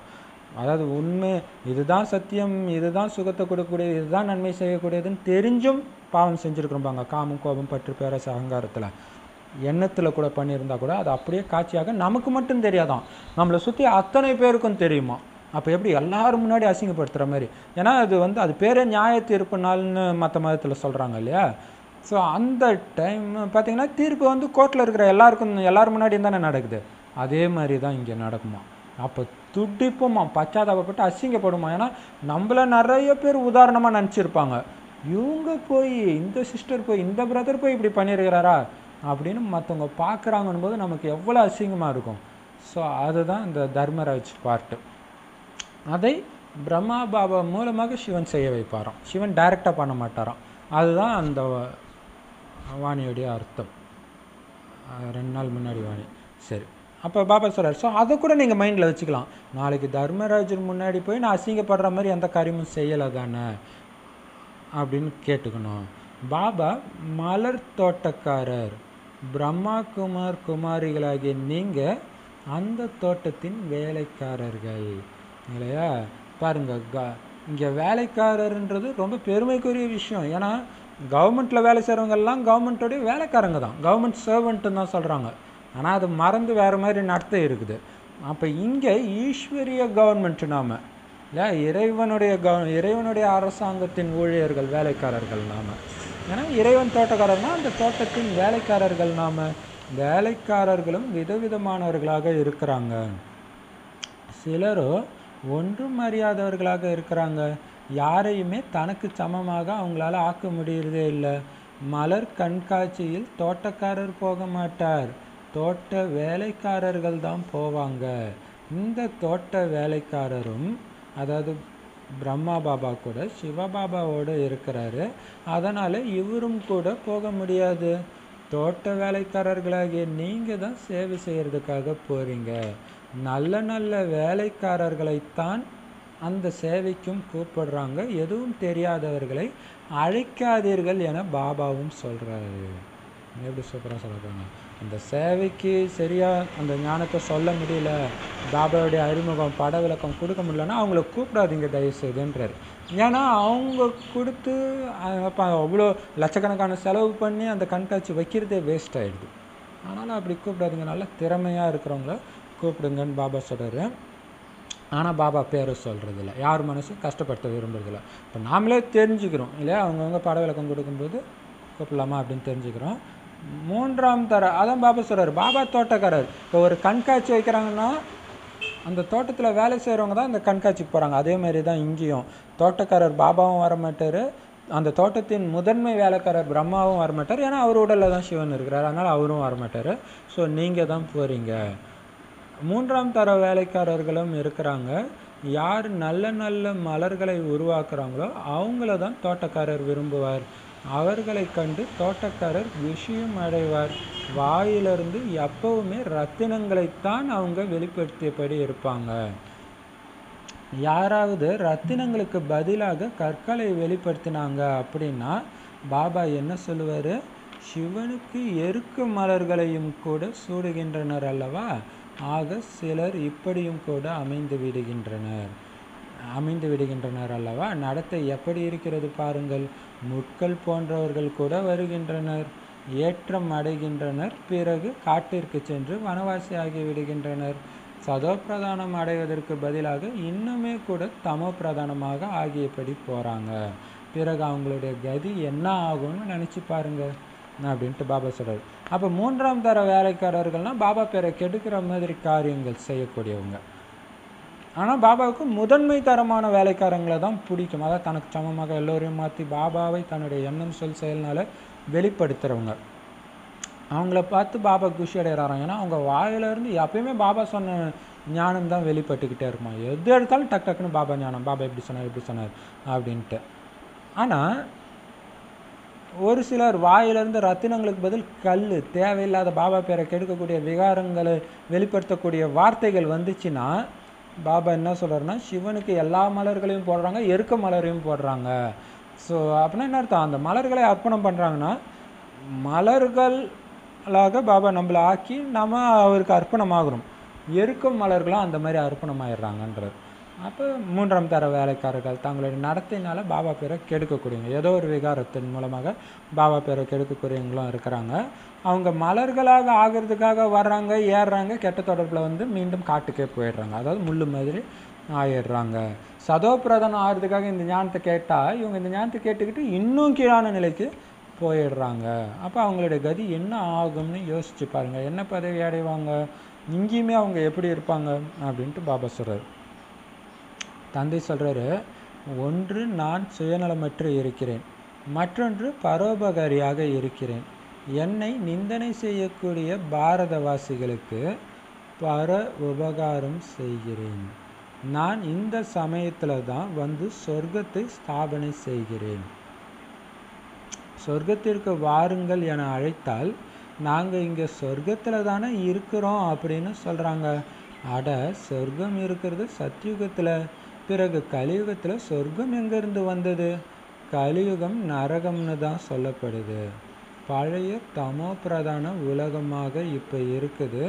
அதாவது உண்மை இதுதான் சத்தியம் இதுதான் சுகத்தை கொடுக்கக்கூடியது இதுதான் நன்மை செய்யக்கூடியதுன்னு தெரிஞ்சும் பாவம் செஞ்சுருக்குறோம்பாங்க காமம் கோபம் பற்று பேரச அகங்காரத்தில். எண்ணத்தில் கூட பண்ணியிருந்தா கூட அது அப்படியே காட்சியாக நமக்கு மட்டும் தெரியாதான். நம்மளை சுற்றி அத்தனை பேருக்கும் தெரியுமா? அப்போ எப்படி எல்லாரும் முன்னாடி அசிங்கப்படுத்துகிற மாதிரி? ஏன்னா அது வந்து அது பேரே நியாய தீர்ப்பு நாள்னு மற்ற மதத்தில் சொல்கிறாங்க இல்லையா? ஸோ அந்த டைம் பார்த்தீங்கன்னா தீர்ப்பு வந்து கோர்ட்டில் இருக்கிற எல்லாருக்கும் எல்லாரும் முன்னாடியும் தானே நடக்குது. அதே மாதிரி தான் இங்கே நடக்குமா? அப்போ துடிப்புமா பச்சாதாபப்பட்டு அசிங்கப்படுமா? ஏன்னா நம்மள நிறைய பேர் உதாரணமாக நினச்சிருப்பாங்க. இவங்க போய் இந்த சிஸ்டர் போய் இந்த பிரதர் போய் இப்படி பண்ணியிருக்கிறாரா அப்படின்னு மற்றவங்க பார்க்குறாங்கன்னும் போது நமக்கு எவ்வளோ அசிங்கமாக இருக்கும். ஸோ அதுதான் இந்த தர்மராஜ் பார்ட்டு அதை பிரம்மா பாபா மூலமாக சிவன் செய்ய வைப்பாராம். சிவன் டைரெக்டாக பண்ண மாட்டாராம். அதுதான் அந்த வாணியுடைய அர்த்தம். ரெண்டு நாள் முன்னாடி வாணி. சரி. அப்போ பாபா சொல்கிறார் ஸோ அதை கூட நீங்கள் மைண்டில் வச்சுக்கலாம். நாளைக்கு தர்மராஜர் முன்னாடி போய் நான் அசிங்கப்படுற மாதிரி எந்த காரியமும் செய்யலை தானே? அப்படின்னு கேட்டுக்கணும். பாபா மலர் தோட்டக்காரர் பிரம்மா குமார் குமாரிகளாகிய நீங்கள் அந்த தோட்டத்தின் வேலைக்காரர்கள். இல்லையா? பாருங்க க இங்கே வேலைக்காரர்ன்றது ரொம்ப பெருமைக்குரிய விஷயம். ஏன்னா கவர்மெண்ட்டில் வேலை செய்கிறவங்கெல்லாம் கவர்மெண்ட்டோடைய வேலைக்காரங்க தான். கவர்மெண்ட் சர்வெண்ட்டுன்னு தான் சொல்கிறாங்க ஆனால் அது மறந்து வேறு மாதிரி நடத்த இருக்குது. அப்போ இங்கே ஈஸ்வரிய கவர்மெண்ட் நாம இல்லை இறைவனுடைய கவ இறைவனுடைய அரசாங்கத்தின் ஊழியர்கள் வேலைக்காரர்கள் நாம. ஏன்னா இறைவன் தோட்டக்காரர்னா அந்த தோட்டத்தின் வேலைக்காரர்கள் நாம. வேலைக்காரர்களும் விதவிதமானவர்களாக இருக்கிறாங்க. சிலரோ ஒன்றும் அறியாதவர்களாக இருக்கிறாங்க. யாரையுமே தனக்கு சமமாக அவங்களால ஆக்க முடியறதே இல்லை. மலர் கண்காட்சியில் தோட்டக்காரர் போக மாட்டார். தோட்ட வேலைக்காரர்கள் தான் போவாங்க. இந்த தோட்ட வேலைக்காரரும் அதாவது பிரம்மா பாபா கூட சிவபாபாவோடு இருக்கிறாரு. அதனால் இவரும் கூட போக முடியாது. தோட்ட வேலைக்காரர்களாகிய நீங்கள் தான் சேவை செய்கிறதுக்காக போகிறீங்க நல்ல நல்ல வேலைக்காரர்களைத்தான் அந்த சேவைக்கும் கூப்பிடுறாங்க. எதுவும் தெரியாதவர்களை அழைக்காதீர்கள் என பாபாவும் சொல்கிறாரு எப்படி சூப்பராக சொல்கிறாங்க அந்த சேவைக்கு சரியாக அந்த ஞானத்தை சொல்ல முடியல. பாபாவுடைய அறிமுகம் பட விளக்கம் கொடுக்க முடியலன்னா அவங்கள கூப்பிடாதீங்க தயவு செய்துன்றார் ஏன்னா அவங்க கொடுத்து அவ்வளோ லட்சக்கணக்கான செலவு பண்ணி அந்த கண்காட்சி வைக்கிறதே வேஸ்ட் ஆகிடுது அதனால் அப்படி கூப்பிடாதீங்க. நல்ல திறமையாக இருக்கிறவங்கள கூப்பிடுங்கன்னு பாபா சொல்கிறாரு ஆனால் பாபா பேரை சொல்கிறதில்ல யார் மனசும் கஷ்டப்படுத்த விரும்புறதில்ல. இப்போ நாமளே தெரிஞ்சுக்கிறோம். இல்லையா? அவங்கவுங்க பட விளக்கம் கொடுக்கும்போது கூப்பிடலாமா அப்படின்னு தெரிஞ்சுக்கிறோம். மூன்றாம் தர அதான் பாபா சொல்கிறார் பாபா தோட்டக்காரர். இப்போ ஒரு கண்காட்சி வைக்கிறாங்கன்னா அந்த தோட்டத்தில் வேலை செய்கிறவங்க தான் அந்த கண்காட்சிக்கு போகிறாங்க அதே மாதிரி தான் இங்கேயும். தோட்டக்காரர் பாபாவும் வரமாட்டார் அந்த தோட்டத்தின் முதன்மை வேலைக்காரர் பிரம்மாவும் வரமாட்டார் ஏன்னா அவர் உடலில் தான் சிவன் இருக்கிறார். அதனால் அவரும் வரமாட்டார் ஸோ நீங்கள் தான் போகிறீங்க மூன்றாம் தர வேலைக்காரர்களும் இருக்கிறாங்க. யார் நல்ல நல்ல மலர்களை உருவாக்குறாங்களோ அவங்கள தான் தோட்டக்காரர் விரும்புவார். அவர்களை கண்டு தோட்டக்காரர் விஷயம் அடைவார். வாயிலிருந்து எப்பவுமே ரத்தினங்களைத்தான் அவங்க வெளிப்படுத்தியபடி இருப்பாங்க. யாராவது ரத்தினங்களுக்கு பதிலாக கற்களை வெளிப்படுத்தினாங்க அப்படின்னா பாபா என்ன சொல்லுவார்? சிவனுக்கு எருக்கு மலர்களையும் கூட சூடுகின்றனர் அல்லவா? ஆக சிலர் இப்படியும் கூட அமைந்து விடுகின்றனர். அமைந்து விடுகின்றனர் அல்லவா? நடத்தை எப்படி இருக்கிறது பாருங்கள். முட்கள் போன்றவர்கள் கூட வருகின்றனர். ஏற்றம் அடைகின்றனர். பிறகு காட்டிற்கு சென்று வனவாசி ஆகி விடுகின்றனர். சதோ பிரதானம் அடைவதற்கு பதிலாக இன்னுமே கூட தமோ பிரதானமாக ஆகியபடி போகிறாங்க பிறகு அவங்களுடைய கதி என்ன ஆகும்னு நினச்சி பாருங்கள் அப்படின்ட்டு பாபா சொல்கிறார் அப்போ மூன்றாம் தர வேலைக்காரர்கள்னால் பாபா பேரை கெடுக்கிற மாதிரி காரியங்கள் செய்யக்கூடியவங்க. ஆனால் பாபாவுக்கு முதன்மை தரமான வேலைக்காரங்களை தான் பிடிக்கும். அதாவது தனக்கு சமமாக எல்லோரையும் மாற்றி பாபாவை தன்னுடைய எண்ணம் சொல் செயல்னால வெளிப்படுத்துகிறவங்க அவங்கள பார்த்து பாபா குஷி அடைகிறாராம். ஏன்னா அவங்க வாயிலிருந்து எப்பயுமே பாபா சொன்ன ஞானம் தான் வெளிப்பட்டுக்கிட்டே இருக்குமா? எது எடுத்தாலும் டக் டக்குன்னு பாபா ஞானம் பாபா எப்படி சொன்னார் எப்படி சொன்னார் அப்படின்ட்டு. ஆனால் ஒரு சிலர் வாயிலிருந்து ரத்தினங்களுக்கு பதில் கல் தேவையில்லாத பாபா பேரை கெடுக்கக்கூடிய விகாரங்களை வெளிப்படுத்தக்கூடிய வார்த்தைகள் வந்துச்சுன்னா பாபா என்ன சொல்கிறாருன்னா சிவனுக்கு எல்லா மலர்களையும் போடுறாங்க எருக்க மலரையும் போடுறாங்க. ஸோ அப்படின்னா என்ன அர்த்தம்? அந்த மலர்களை அர்ப்பணம் பண்ணுறாங்கன்னா மலர்களாக பாபா நம்மளை ஆக்கி நம்ம அவருக்கு அர்ப்பணமாகிறோம் எருக்கும் மலர்களும் அந்த மாதிரி அர்ப்பணமாயிடுறாங்கன்றது. அப்போ மூன்றாம் தர வேலைக்காரர்கள் தங்களுடைய நடத்தையினால் பாபா பேரை கெடுக்கக்கூடியவங்க. ஏதோ ஒரு விகாரத்தின் மூலமாக பாபா பேரை கெடுக்கக்கூடியவங்களும் இருக்கிறாங்க. அவங்க மலர்களாக ஆகிறதுக்காக வர்றாங்க ஏறுறாங்க கெட்ட தொடர்பில் வந்து மீண்டும் காட்டுக்கே போயிடுறாங்க. அதாவது முள் மாதிரி ஆயிடுறாங்க. சதோபிரதனம் ஆகிறதுக்காக இந்த ஞானத்தை கேட்டால் இவங்க இந்த ஞானத்தை கேட்டுக்கிட்டு இன்னும் கீழான நிலைக்கு போயிடுறாங்க. அப்போ அவங்களுடைய கதி என்ன ஆகும்னு யோசிச்சு பாருங்கள் என்ன பதவி அடைவாங்க? இங்கேயுமே அவங்க எப்படி இருப்பாங்க? அப்படின்ட்டு பாபா சொல்கிறார் தந்தை சொல்கிறாரு ஒன்று நான் சுயநலமற்று இருக்கிறேன் மற்றொன்று பரோபகாரியாக இருக்கிறேன். என்னை நிந்தனை செய்யக்கூடிய பாரதவாசிகளுக்கு பர உபகாரம் செய்கிறேன். நான் இந்த சமயத்தில் தான் வந்து சொர்க்கத்தை ஸ்தாபனை செய்கிறேன். சொர்க்கத்திற்கு வாருங்கள் என அழைத்தால் நாங்கள் இங்கே சொர்க்கத்தில் தானே இருக்கிறோம் அப்படின்னு சொல்கிறாங்க அட சொர்க்கம் இருக்கிறது சத்யுகத்தில் பிறகு கலியுகத்தில் சொர்க்கம் எங்கேருந்து வந்தது? கலியுகம் நரகம்னு தான் சொல்லப்படுது. பழைய தமோ பிரதான உலகமாக இப்போ இருக்குது.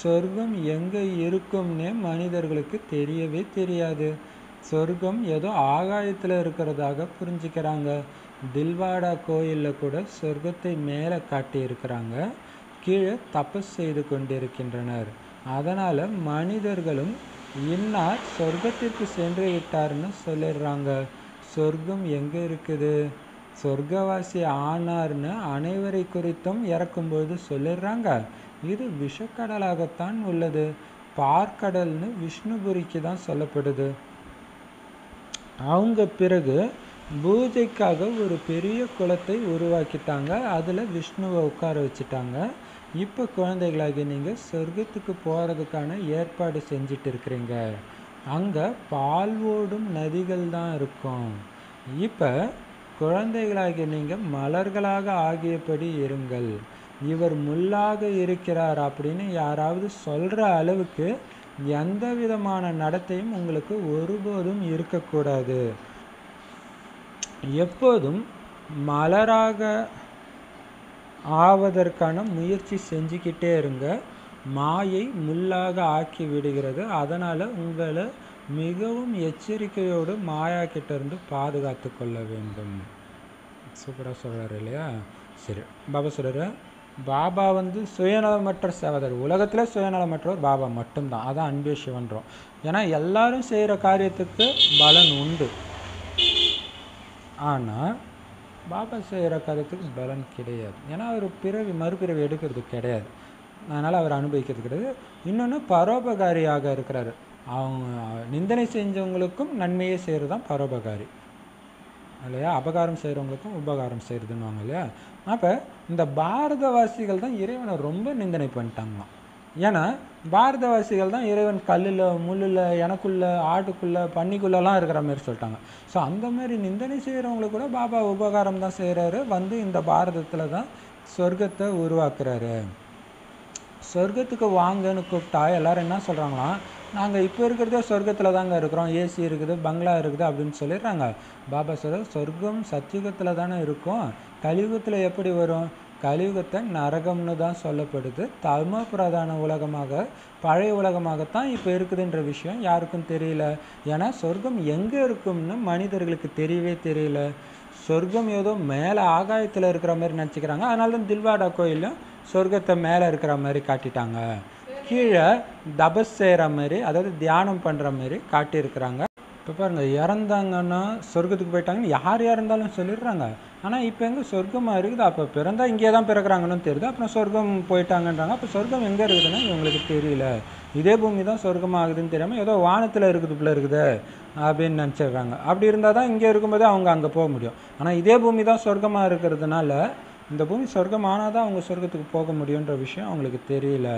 சொர்க்கம் எங்கே இருக்கும்னே மனிதர்களுக்கு தெரியவே தெரியாது. சொர்க்கம் ஏதோ ஆகாயத்தில் இருக்கிறதாக புரிஞ்சுக்கிறாங்க. தில்வாடா கோயிலில் கூட சொர்க்கத்தை மேலே காட்டியிருக்கிறாங்க. கீழே தபஸ் செய்து கொண்டிருக்கின்றனர். அதனால் மனிதர்களும் இன்னார் சொர்க்கத்திற்கு சென்று விட்டார்னு சொல்லிடுறாங்க. சொர்க்கம் எங்கே இருக்குது? சொர்க்கவாசி ஆனார்னு அனைவரை குறித்தும் இறக்கும்போது சொல்லிடுறாங்க. இது விஷக்கடலாகத்தான் உள்ளது. பார்க்கடல்னு விஷ்ணுபுரிக்கு தான் சொல்லப்படுது. அவங்க பிறகு பூஜைக்காக ஒரு பெரிய குளத்தை உருவாக்கிட்டாங்க. அதில் விஷ்ணுவை உட்கார வச்சுட்டாங்க. இப்போ குழந்தைகளாகி நீங்கள் சொர்க்கத்துக்கு போகிறதுக்கான ஏற்பாடு செஞ்சிட்டு இருக்கிறீங்க அங்கே பால் ஓடும் நதிகள் தான் இருக்கும். இப்போ குழந்தைகளாகி நீங்கள் மலர்களாக ஆகியபடி இருங்கள். இவர் முள்ளாக இருக்கிறார் அப்படின்னு யாராவது சொல்கிற அளவுக்கு எந்த விதமான நடத்தையும் உங்களுக்கு ஒருபோதும் இருக்கக்கூடாது. எப்போதும் மலராக ஆவதற்கான முயற்சி செஞ்சுக்கிட்டே இருங்க. மாயை முள்ளாக ஆக்கி விடுகிறது. அதனால் உங்களை மிகவும் எச்சரிக்கையோடு மாயா கிட்டேருந்து பாதுகாத்து கொள்ள வேண்டும். சூப்பராக சொல்கிறார் இல்லையா? சரி பாபா சொல்கிறாரு பாபா வந்து சுயநலமற்ற சேவதர் உலகத்தில் சுயநலமற்றவர் பாபா மட்டும்தான். அதான் அன்பே சிவன்றோம். ஏன்னா எல்லாரும் செய்கிற காரியத்துக்கு பலன் உண்டு. ஆனால் பாபா செய்கிற காரியத்துக்கு பலன் கிடையாது. ஏன்னா அவர் பிறவி மறுபிறவி எடுக்கிறது கிடையாது. அதனால் அவர் அனுபவிக்கிறது கிடையாது. இன்னொன்று பரோபகாரியாக இருக்கிறாரு. அவங்க நிந்தனை செஞ்சவங்களுக்கும் நன்மையே செய்கிறது தான் பரோபகாரி. இல்லையா? அபகாரம் செய்கிறவங்களுக்கும் உபகாரம் செய்கிறதுன்னு இல்லையா? அப்போ இந்த பாரதவாசிகள் தான் இறைவனை ரொம்ப நிந்தனை பண்ணிட்டாங்களாம். ஏன்னா பாரதவாசிகள் தான் இறைவன் கல்லில் முள்ளில் எனக்குள்ள ஆட்டுக்குள்ளே பன்னிக்குள்ளெல்லாம் இருக்கிற மாதிரி சொல்லிட்டாங்க. ஸோ அந்த மாதிரி நிந்தனை செய்கிறவங்களுக்கு கூட பாபா உபகாரம் தான் செய்கிறாரு வந்து இந்த பாரதத்தில் தான் சொர்க்கத்தை உருவாக்குறாரு. சொர்க்கத்துக்கு வாங்கன்னு கூப்பிட்டா எல்லாரும் என்ன சொல்கிறாங்களாம் நாங்கள் இப்போ இருக்கிறதே சொர்க்கத்தில் தாங்க இருக்கிறோம். ஏசி இருக்குது பங்களா இருக்குது அப்படின்னு சொல்லிடுறாங்க. பாபா சொல்கிற சொர்க்கம் சத்தியுகத்தில் தானே இருக்கும். கலியுகத்தில் எப்படி வரும்? கலியுகத்தை நரகம்னு தான் சொல்லப்படுது. தர்ம பிரதான உலகமாக பழைய உலகமாகத்தான் இப்போ இருக்குதுன்ற விஷயம் யாருக்கும் தெரியல. ஏன்னா சொர்க்கம் எங்கே இருக்கும்னு மனிதர்களுக்கு தெரியவே தெரியல. சொர்க்கம் ஏதோ மேலே ஆகாயத்தில் இருக்கிற மாதிரி நினச்சிக்கிறாங்க. அதனால தான் தில்வாடா கோயிலும் சொர்க்கத்தை மேலே இருக்கிற மாதிரி காட்டிட்டாங்க. கீழே தபஸ் செய்கிற மாதிரி அதாவது தியானம் பண்ணுற மாதிரி காட்டியிருக்கிறாங்க. இப்போ பாருங்கள் இறந்தாங்கன்னா சொர்க்கத்துக்கு போயிட்டாங்கன்னு யார் இறந்தாலும் சொல்லிடுறாங்க. ஆனால் இப்போ எங்கே சொர்க்கமாக இருக்குது அப்போ பிறந்தால் இங்கே தான் பிறக்கிறாங்கன்னு தெரியுது. அப்புறம் சொர்க்கம் போயிட்டாங்கன்றாங்க. அப்போ சொர்க்கம் எங்கே இருக்குதுன்னு இவங்களுக்கு தெரியல. இதே பூமி தான் சொர்க்கமாகுதுன்னு தெரியாமல் ஏதோ வானத்தில் இருக்குது போல இருக்குது அப்படின்னு நினச்சிடுறாங்க. அப்படி இருந்தால் தான் இங்கே இருக்கும்போது அவங்க அங்கே போக முடியும். ஆனால் இதே பூமி தான் சொர்க்கமாக இருக்கிறதுனால இந்த பூமி சொர்க்கம் ஆனால் தான் அவங்க சொர்க்கத்துக்கு போக முடியுன்ற விஷயம் அவங்களுக்கு தெரியல.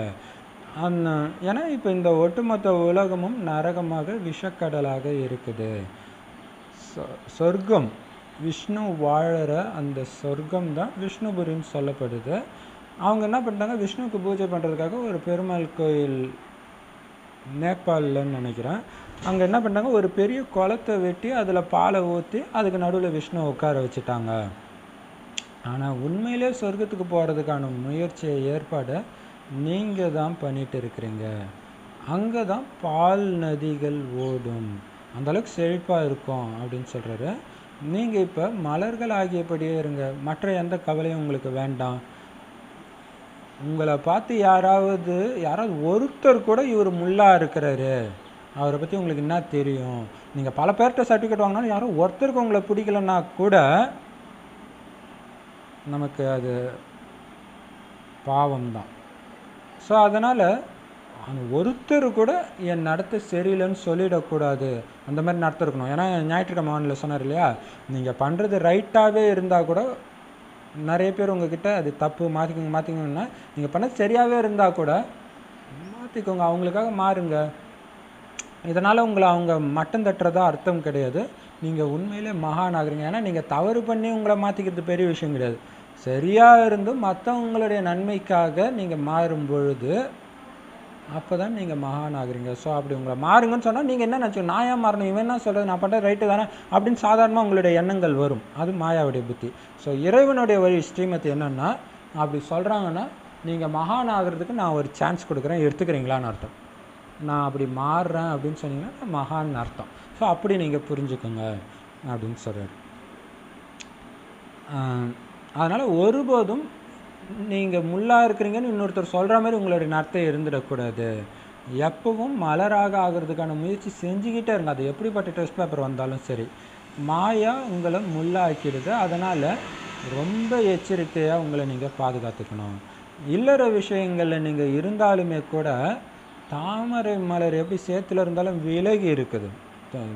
அந்த ஏன்னா இப்போ இந்த ஒட்டுமொத்த உலகமும் நரகமாக விஷக்கடலாக இருக்குது. சொ- சொர்க்கம் விஷ்ணு வாழற அந்த சொர்க்கம் தான் விஷ்ணுபுரின்னு சொல்லப்படுது. அவங்க என்ன பண்ணிட்டாங்க? விஷ்ணுவுக்கு பூஜை பண்ணுறதுக்காக ஒரு பெருமாள் கோயில் நேபாளில்னு நினைக்கிறேன். அங்கே என்ன பண்ணிட்டாங்க? ஒரு பெரிய குளத்தை வெட்டி அதில் பாலை ஊற்றி அதுக்கு நடுவில் விஷ்ணு உட்கார வச்சுட்டாங்க. ஆனால் உண்மையிலே சொர்க்கத்துக்கு போகிறதுக்கான முயற்சியை ஏற்பாடை நீங்கள் தான் பண்ணிட்டு இருக்கிறீங்க. அங்கே தான் பால் நதிகள் ஓடும். அந்தளவுக்கு செழிப்பாக இருக்கும் அப்படின்னு சொல்கிறாரு நீங்கள் இப்போ மலர்கள் ஆகியபடியே இருங்க. மற்ற எந்த கவலையும் உங்களுக்கு வேண்டாம். உங்களை பார்த்து யாராவது யாராவது ஒருத்தர் கூட இவர் முல்லா இருக்கிறாரு. அவரை பற்றி உங்களுக்கு என்ன தெரியும்? நீங்கள் பல பேர்கிட்ட சர்டிஃபிகேட் வாங்கினாலும் யாரும் ஒருத்தருக்கு உங்களை பிடிக்கலன்னா கூட நமக்கு அது பாவம்தான். ஸோ அதனால் அந்த ஒருத்தர் கூட என் நடத்தை சரியில்லைன்னு சொல்லிடக்கூடாது. அந்த மாதிரி நடத்த இருக்கணும் ஏன்னா ஞாயிற்றுக்கிழமை வானிலை சொன்னார் இல்லையா? நீங்கள் பண்ணுறது ரைட்டாகவே இருந்தால் கூட நிறைய பேர் உங்ககிட்ட அது தப்பு மாற்றிக்கோங்க மாற்றிக்கோங்கன்னா நீங்கள் பண்ண சரியாகவே இருந்தால் கூட மாற்றிக்கோங்க அவங்களுக்காக மாறுங்க. இதனால் உங்களை அவங்க மட்டம் தட்டுறதா அர்த்தம் கிடையாது. நீங்கள் உண்மையிலே மகான் ஆகுறீங்க. ஏன்னா நீங்கள் தவறு பண்ணி உங்களை மாற்றிக்கிறது பெரிய விஷயம் கிடையாது. சரியாக இருந்தும் மற்றவங்களுடைய நன்மைக்காக நீங்கள் மாறும் பொழுது அப்போ தான் நீங்கள் மகான் ஆகுறீங்க. ஸோ அப்படி உங்களை மாறுங்கன்னு சொன்னால் நீங்கள் என்ன நினச்சோ நான் ஏன் மாறணும்? இவன் என்ன சொல்கிறது நான் பண்ணுறது ரைட்டு தானே? அப்படின்னு சாதாரணமாக உங்களுடைய எண்ணங்கள் வரும். அது மாயாவுடைய புத்தி. ஸோ இறைவனுடைய வழி ஸ்ரீமதி என்னென்னா அப்படி சொல்கிறாங்கன்னா நீங்கள் மகான் ஆகிறதுக்கு நான் ஒரு சான்ஸ் கொடுக்குறேன். எடுத்துக்கிறீங்களான்னு அர்த்தம். நான் அப்படி மாறுறேன் அப்படின்னு சொன்னீங்கன்னா நான் மகான் அர்த்தம். ஸோ அப்படி நீங்கள் புரிஞ்சுக்கோங்க அப்படின்னு சொல்கிறார் அதனால் ஒருபோதும் நீங்கள் முள்ளாக இருக்கிறீங்கன்னு இன்னொருத்தர் சொல்கிற மாதிரி உங்களுடைய நடத்தை இருந்துடக்கூடாது. எப்பவும் மலராக ஆகிறதுக்கான முயற்சி செஞ்சுக்கிட்டே இருங்க. அது எப்படிப்பட்ட டெஸ்ட் பேப்பர் வந்தாலும் சரி. மாயா உங்களை முள்ளாக்கிடுது. அதனால் ரொம்ப எச்சரிக்கையாக உங்களை நீங்கள் பாதுகாத்துக்கணும். இல்லற விஷயங்களில் நீங்கள் இருந்தாலுமே கூட தாமரை மலர் எப்படி சேத்துல இருந்தாலும் விலகி இருக்குது.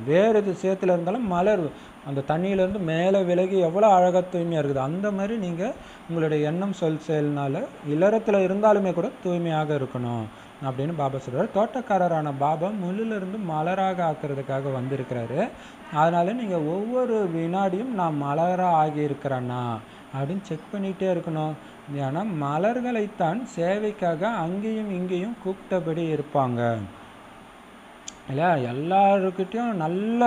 வேறு எது சேத்துல இருந்தாலும் மலர் அந்த தண்ணியிலேருந்து மேலே விலகி எவ்வளோ அழகாக தூய்மையாக இருக்குது. அந்த மாதிரி நீங்கள் உங்களுடைய எண்ணம் சொல் செயல்னால இல்லறத்தில் இருந்தாலுமே கூட தூய்மையாக இருக்கணும் அப்படின்னு பாபா சொல்கிறார் தோட்டக்காரரான பாபா முள்ளிலிருந்து மலராக ஆக்கிறதுக்காக வந்திருக்கிறாரு. அதனால் நீங்கள் ஒவ்வொரு வினாடியும் நான் மலராக ஆகியிருக்கிறேன்னா அப்படின்னு செக் பண்ணிகிட்டே இருக்கணும். ஏன்னா மலர்களைத்தான் சேவைக்காக அங்கேயும் இங்கேயும் கூப்பிட்டபடி இருப்பாங்க. இல்லையா? எல்லாருக்கிட்டையும் நல்ல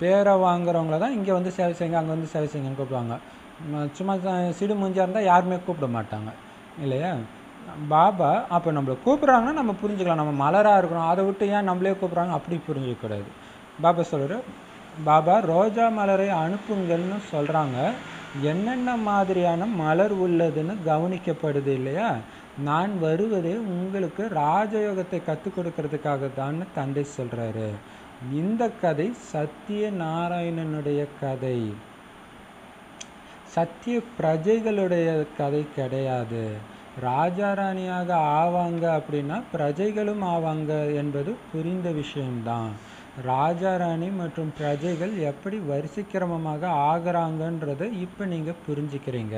பேரை வாங்குறவங்கள தான் இங்கே வந்து சேவை செய்யுங்க அங்கே வந்து சேவை செய்யுங்கன்னு கூப்பிடுவாங்க. சும்மா சிடு மூஞ்சியாக இருந்தால் யாருமே கூப்பிட மாட்டாங்க. இல்லையா? பாபா அப்போ நம்மளை கூப்பிட்றாங்கன்னா நம்ம புரிஞ்சுக்கலாம். நம்ம மலராக இருக்கிறோம். அதை விட்டு ஏன் நம்மளே கூப்பிட்றாங்க? அப்படி புரிஞ்சுக்கூடாது பாபா சொல்கிறார் பாபா ரோஜா மலரை அனுப்புங்கள்னு சொல்கிறாங்க என்னென்ன மாதிரியான மலர் உள்ளதுன்னு கவனிக்கப்படுது இல்லையா? நான் வருவதே உங்களுக்கு ராஜயோகத்தை கற்றுக் கொடுக்கறதுக்காக தான்னு தந்தை சொல்கிறாரு இந்த கதை சத்திய நாராயணனுடைய கதை. சத்திய பிரஜைகளுடைய கதை கிடையாது. ராஜா ராணியாக ஆவாங்க அப்படின்னா பிரஜைகளும் ஆவாங்க என்பது புரிந்த விஷயம்தான். ராஜா ராணி மற்றும் பிரஜைகள் எப்படி வரிசைக்கிரமமாக ஆகிறாங்கன்றதை இப்போ நீங்கள் புரிஞ்சுக்கிறீங்க.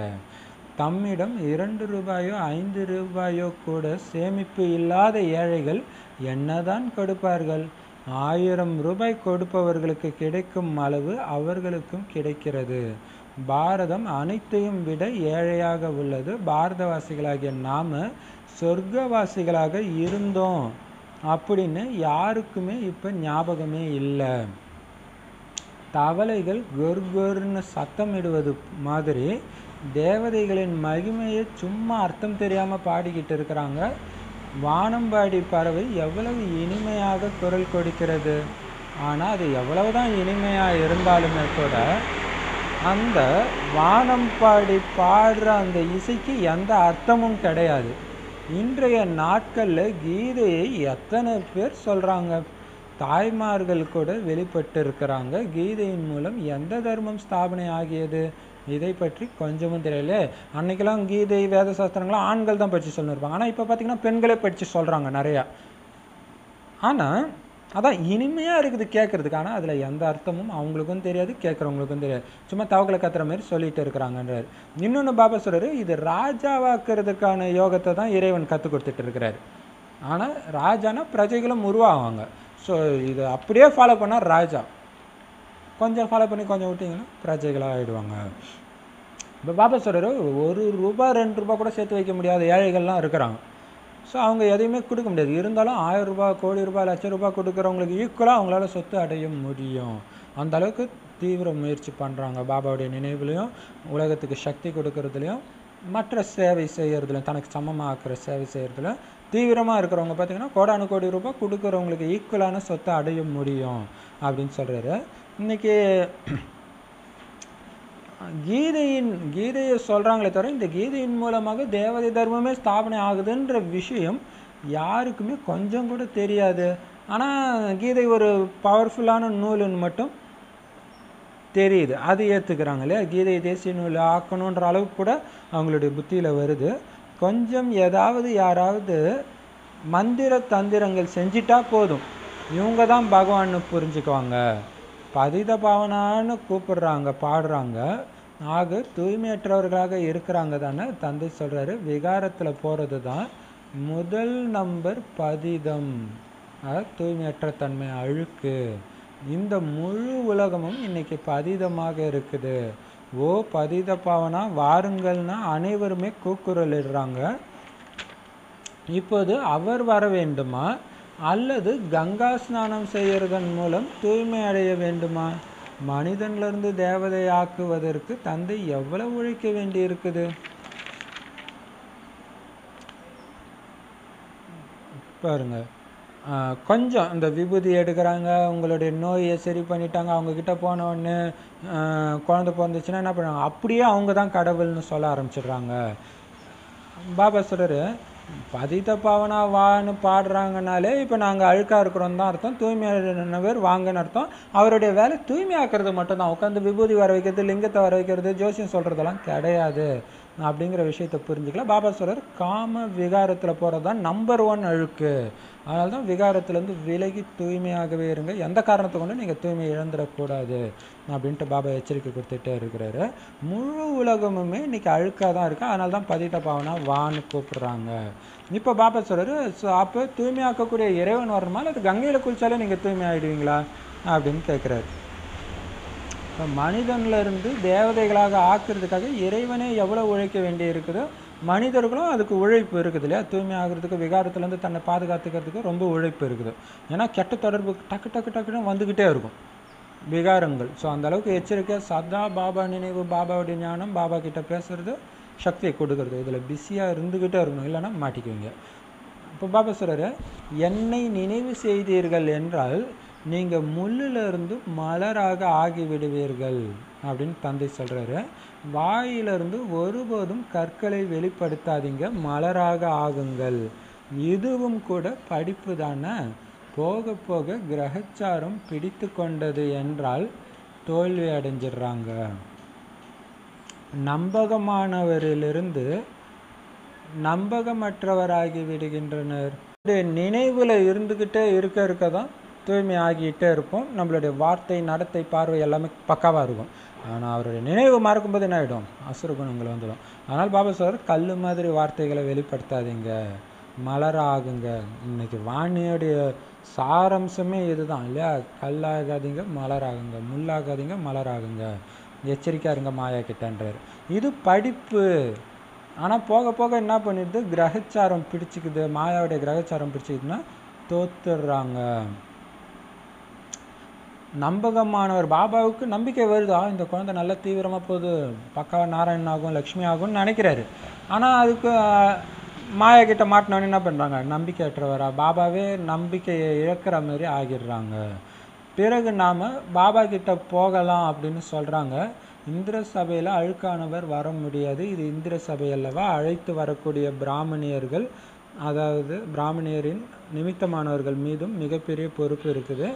தம்மிடம் இரண்டு ரூபாயோ ஐந்து ரூபாயோ கூட சேமிப்பு இல்லாத ஏழைகள் என்னதான் கொடுப்பார்கள்? ஆயிரம் ரூபாய் கொடுப்பவர்களுக்கு கிடைக்கும் அளவு அவர்களுக்கும் கிடைக்கிறது. பாரதம் அனைத்தையும் விட ஏழையாக உள்ளது. பாரதவாசிகளாகிய நாம் சொர்க்கவாசிகளாக இருந்தோம் அப்படின்னு யாருக்குமே இப்போ ஞாபகமே இல்லை. தவளைகள் கொர்கொர்னு சத்தமிடுவது மாதிரி தேவதைகளின் மகிமையை சும்மா அர்த்தம் தெரியாமல் பாடிக்கிட்டு இருக்கிறாங்க. வானம்பாடி பறவை எவ்வளவு இனிமையாக குரல் கொடுக்கிறது. ஆனால் அது எவ்வளவுதான் இனிமையாக இருந்தாலுமே கூட அந்த வானம்பாடி பாடுற அந்த இசைக்கு எந்த அர்த்தமும் கிடையாது. இன்றைய நாட்களில் கீதையை எத்தனை பேர் சொல்கிறாங்க தாய்மார்கள் கூட வெளிப்பட்டு இருக்கிறாங்க கீதையின் மூலம் எந்த தர்மம் ஸ்தாபனை ஆகியது? இதை பற்றி கொஞ்சமும் தெரியல. அன்னைக்கெல்லாம் கீதை வேத சாஸ்திரங்கள்லாம் ஆண்கள் தான் படித்து சொல்லியிருப்பாங்க ஆனால் இப்போ பார்த்தீங்கன்னா பெண்களே படித்து சொல்கிறாங்க நிறையா. ஆனால் அதான் இனிமையாக இருக்குது கேட்குறதுக்கு ஆனால் அதில் எந்த அர்த்தமும் அவங்களுக்கும் தெரியாது கேட்குறவங்களுக்கும் தெரியாது. சும்மா தவக்கலை கத்துற மாதிரி சொல்லிட்டு இருக்கிறாங்கன்றார். இன்னொன்று பாபா சொல்கிறார் இது ராஜாவாக்குறதுக்கான யோகத்தை தான் இறைவன் கற்றுக் கொடுத்துட்டு இருக்கிறாரு. ஆனால் ராஜானா பிரஜைகளும் உருவாவாங்க. ஸோ இது அப்படியே ஃபாலோ பண்ணால் ராஜா. கொஞ்சம் ஃபாலோ பண்ணி கொஞ்சம் விட்டிங்கன்னா பிரஜைகளாக ஆகிடுவாங்க இப்போ பாபா சொல்கிறார் ஒரு ரூபா ரெண்டு ரூபா கூட சேர்த்து வைக்க முடியாத ஏழைகள்லாம் இருக்கிறாங்க. ஸோ அவங்க எதையுமே கொடுக்க முடியாது. இருந்தாலும் ஆயிரம் ரூபாய் கோடி ரூபாய் லட்சம் ரூபாய் கொடுக்குறவங்களுக்கு ஈக்குவலாக அவங்களால சொத்து அடைய முடியும். அந்த அளவுக்கு தீவிர முயற்சி பண்ணுறாங்க பாபாவுடைய நினைவுலையும் உலகத்துக்கு சக்தி கொடுக்கறதுலையும் மற்ற சேவை செய்கிறதுலையும் தனக்கு சமமாக ஆக்கிற சேவை செய்கிறதுல தீவிரமாக இருக்கிறவங்க பார்த்தீங்கன்னா கோடானு கோடி ரூபாய் கொடுக்குறவங்களுக்கு ஈக்குவலான சொத்தை அடைய முடியும் அப்படின்னு சொல்கிறாரு இன்றைக்கி கீதையின் கீதையை சொல்கிறாங்களே தவிர இந்த கீதையின் மூலமாக தேவதை தர்மமே ஸ்தாபனை ஆகுதுன்ற விஷயம் யாருக்குமே கொஞ்சம் கூட தெரியாது. ஆனால் கீதை ஒரு பவர்ஃபுல்லான நூலுன்னு மட்டும் தெரியுது. அது ஏற்றுக்கிறாங்க இல்லையா? கீதையை தேசிய நூல் ஆக்கணுன்ற அளவுக்கு கூட அவங்களுடைய புத்தியில் வருது. கொஞ்சம் ஏதாவது யாராவது மந்திர தந்திரங்கள் செஞ்சிட்டா போதும். இவங்க தான் பகவான்னு புரிஞ்சுக்குவாங்க. பதித பாவனான்னு கூப்பிடுறாங்க பாடுறாங்க. ஆக தூய்மையற்றவர்களாக இருக்கிறாங்க தானே? தந்தை சொல்கிறாரு விகாரத்தில் போகிறது தான் முதல் நம்பர் பதிதம். தூய்மையற்ற தன்மை அழுக்கு. இந்த முழு உலகமும் இன்னைக்கு பதிதமாக இருக்குது. ஓ பதித பாவனா வாருங்கள்னா அனைவருமே கூக்குரலிடுறாங்க இப்போது அவர் வர வேண்டுமா? அல்லது கங்கா ஸ்நானம் செய்யறதன் மூலம் தூய்மை அடைய வேண்டுமா? மனிதன்லேருந்து தேவதை ஆக்குவதற்கு தந்தை எவ்வளவு உழைக்க வேண்டி இருக்குது பாருங்க கொஞ்சம் இந்த விபூதி எடுக்கிறாங்க உங்களுடைய நோயை சரி பண்ணிட்டாங்க அவங்கக்கிட்ட போன உடனே குழந்த பிறந்துச்சுன்னா என்ன பண்ணுவாங்க? அப்படியே அவங்க தான் கடவுள்னு சொல்ல ஆரம்பிச்சிடுறாங்க. பாபா சொல்கிறாரு பதித்த பாவனா வான்னு பாடுறாங்கனாலே இப்போ நாங்கள் அழுக்காக இருக்கிறோம் தான் அர்த்தம். தூய்மையான பேர் வாங்கன்னு அர்த்தம். அவருடைய வேலை தூய்மையாக்குறது மட்டும்தான். உட்காந்து விபூதி வர வைக்கிறது லிங்கத்தை வர வைக்கிறது ஜோசியம் சொல்கிறதெல்லாம் கிடையாது. அப்படிங்கிற விஷயத்தை புரிஞ்சுக்கலாம் பாபா சொல்கிறார் காம விகாரத்தில் போகிறது தான் நம்பர் ஒன் அழுக்கு. அதனால தான் விகாரத்திலேருந்து விலகி தூய்மையாகவே இருங்க. எந்த காரணத்தை கொண்டு நீங்கள் தூய்மை இழந்துடக்கூடாது. அப்படின்ட்டு பாபா எச்சரிக்கை கொடுத்துட்டே இருக்கிறாரு. முழு உலகமுமே இன்னைக்கு அழுக்காக தான் இருக்குது அதனால தான் பதிட்ட பாவனா வான்னு கூப்பிட்றாங்க. இப்போ பாபா சொல்கிறாரு ஸோ அப்போ தூய்மையாக்கக்கூடிய இறைவன் வரணுமா? அது கங்கையில் குளித்தாலே நீங்கள் தூய்மை ஆகிடுவீங்களா அப்படின்னு கேட்குறாரு இப்போ மனிதன்லேருந்து தேவதைகளாக ஆக்குறதுக்காக இறைவனே எவ்வளோ உழைக்க வேண்டி இருக்குதோ மனிதர்களும் அதுக்கு உழைப்பு இருக்குது இல்லையா? தூய்மை ஆகிறதுக்கு விகாரத்துலேருந்து தன்னை பாதுகாத்துக்கிறதுக்கு ரொம்ப உழைப்பு இருக்குது. ஏன்னா கெட்ட தொடர்பு டக்கு டக்கு டக்குன்னு வந்துக்கிட்டே இருக்கும். விகாரங்கள். ஸோ அந்தளவுக்கு எச்சரிக்கையாக சதா பாபா நினைவு பாபாவுடைய ஞானம் பாபா கிட்ட பேசுகிறது சக்தியை கொடுக்கறது. இதில் பிஸியாக இருந்துக்கிட்டே இருக்கணும். இல்லைன்னா மாட்டிக்குவீங்க. இப்போ பாபா சொல்கிறார் என்னை நினைவு செய்தீர்கள் என்றால் நீங்கள் முள்ளிலிருந்து மலராக ஆகிவிடுவீர்கள். அப்படின்னு தந்தை சொல்கிறாரு வாயிலிருந்து ஒருபோதும் கற்களை வெளிப்படுத்தாதீங்க மலராக ஆகுங்கள். இதுவும் கூட படிப்பு தானே. போக போக கிரகச்சாரம் பிடித்து கொண்டது என்றால் தோல்வி அடைஞ்சிடுறாங்க. நம்பகமானவரிலிருந்து நம்பகமற்றவராகி விடுகின்றனர். நினைவில் இருந்துக்கிட்டே இருக்க இருக்க தான் தூய்மை ஆகிட்டே இருப்போம். நம்மளுடைய வார்த்தை நடத்தை பார்வை எல்லாமே பக்காவாக இருக்கும். ஆனால் அவருடைய நினைவு மறக்கும்போது என்ன ஆகிடும் அசுர குணங்கள் வந்துடும். அதனால் பாபா சார் கல் மாதிரி வார்த்தைகளை வெளிப்படுத்தாதீங்க. மலராகுங்க. இன்னைக்கு வாணியோடைய சாரம்சமே இதுதான் இல்லையா? கல்லாகாதீங்க மலராகுங்க. முள்ளாகாதீங்க மலராகுங்க. எச்சரிக்கையாக இருங்க மாயா கிட்டன்றார். இது படிப்பு. ஆனால் போக போக என்ன பண்ணிடுது? கிரகச்சாரம் பிடிச்சிக்குது. மாயாவுடைய கிரகச்சாரம் பிடிச்சிக்குதுன்னா தோத்துடுறாங்க. நம்பகமானவர். பாபாவுக்கு நம்பிக்கை வருதா? இந்த குழந்தை நல்ல தீவிரமாக போகுது. பக்கா நாராயணன் ஆகும் லக்ஷ்மி ஆகும்னு நினைக்கிறாரு. ஆனால் அதுக்கு மாயா கிட்ட மாட்டினோன்னு என்ன பண்ணுறாங்க நம்பிக்கையற்றவரா? பாபாவே நம்பிக்கையை இழக்கிற மாதிரி ஆகிடுறாங்க. பிறகு நாம் பாபா கிட்ட போகலாம் அப்படின்னு சொல்கிறாங்க இந்திர சபையில் அழுக்கானவர் வர முடியாது. இது இந்திர சபை அல்லவா? அழைத்து வரக்கூடிய பிராமணியர்கள் அதாவது பிராமணியரின் நிமித்தமானவர்கள் மீதும் மிகப்பெரிய பொறுப்பு இருக்குது.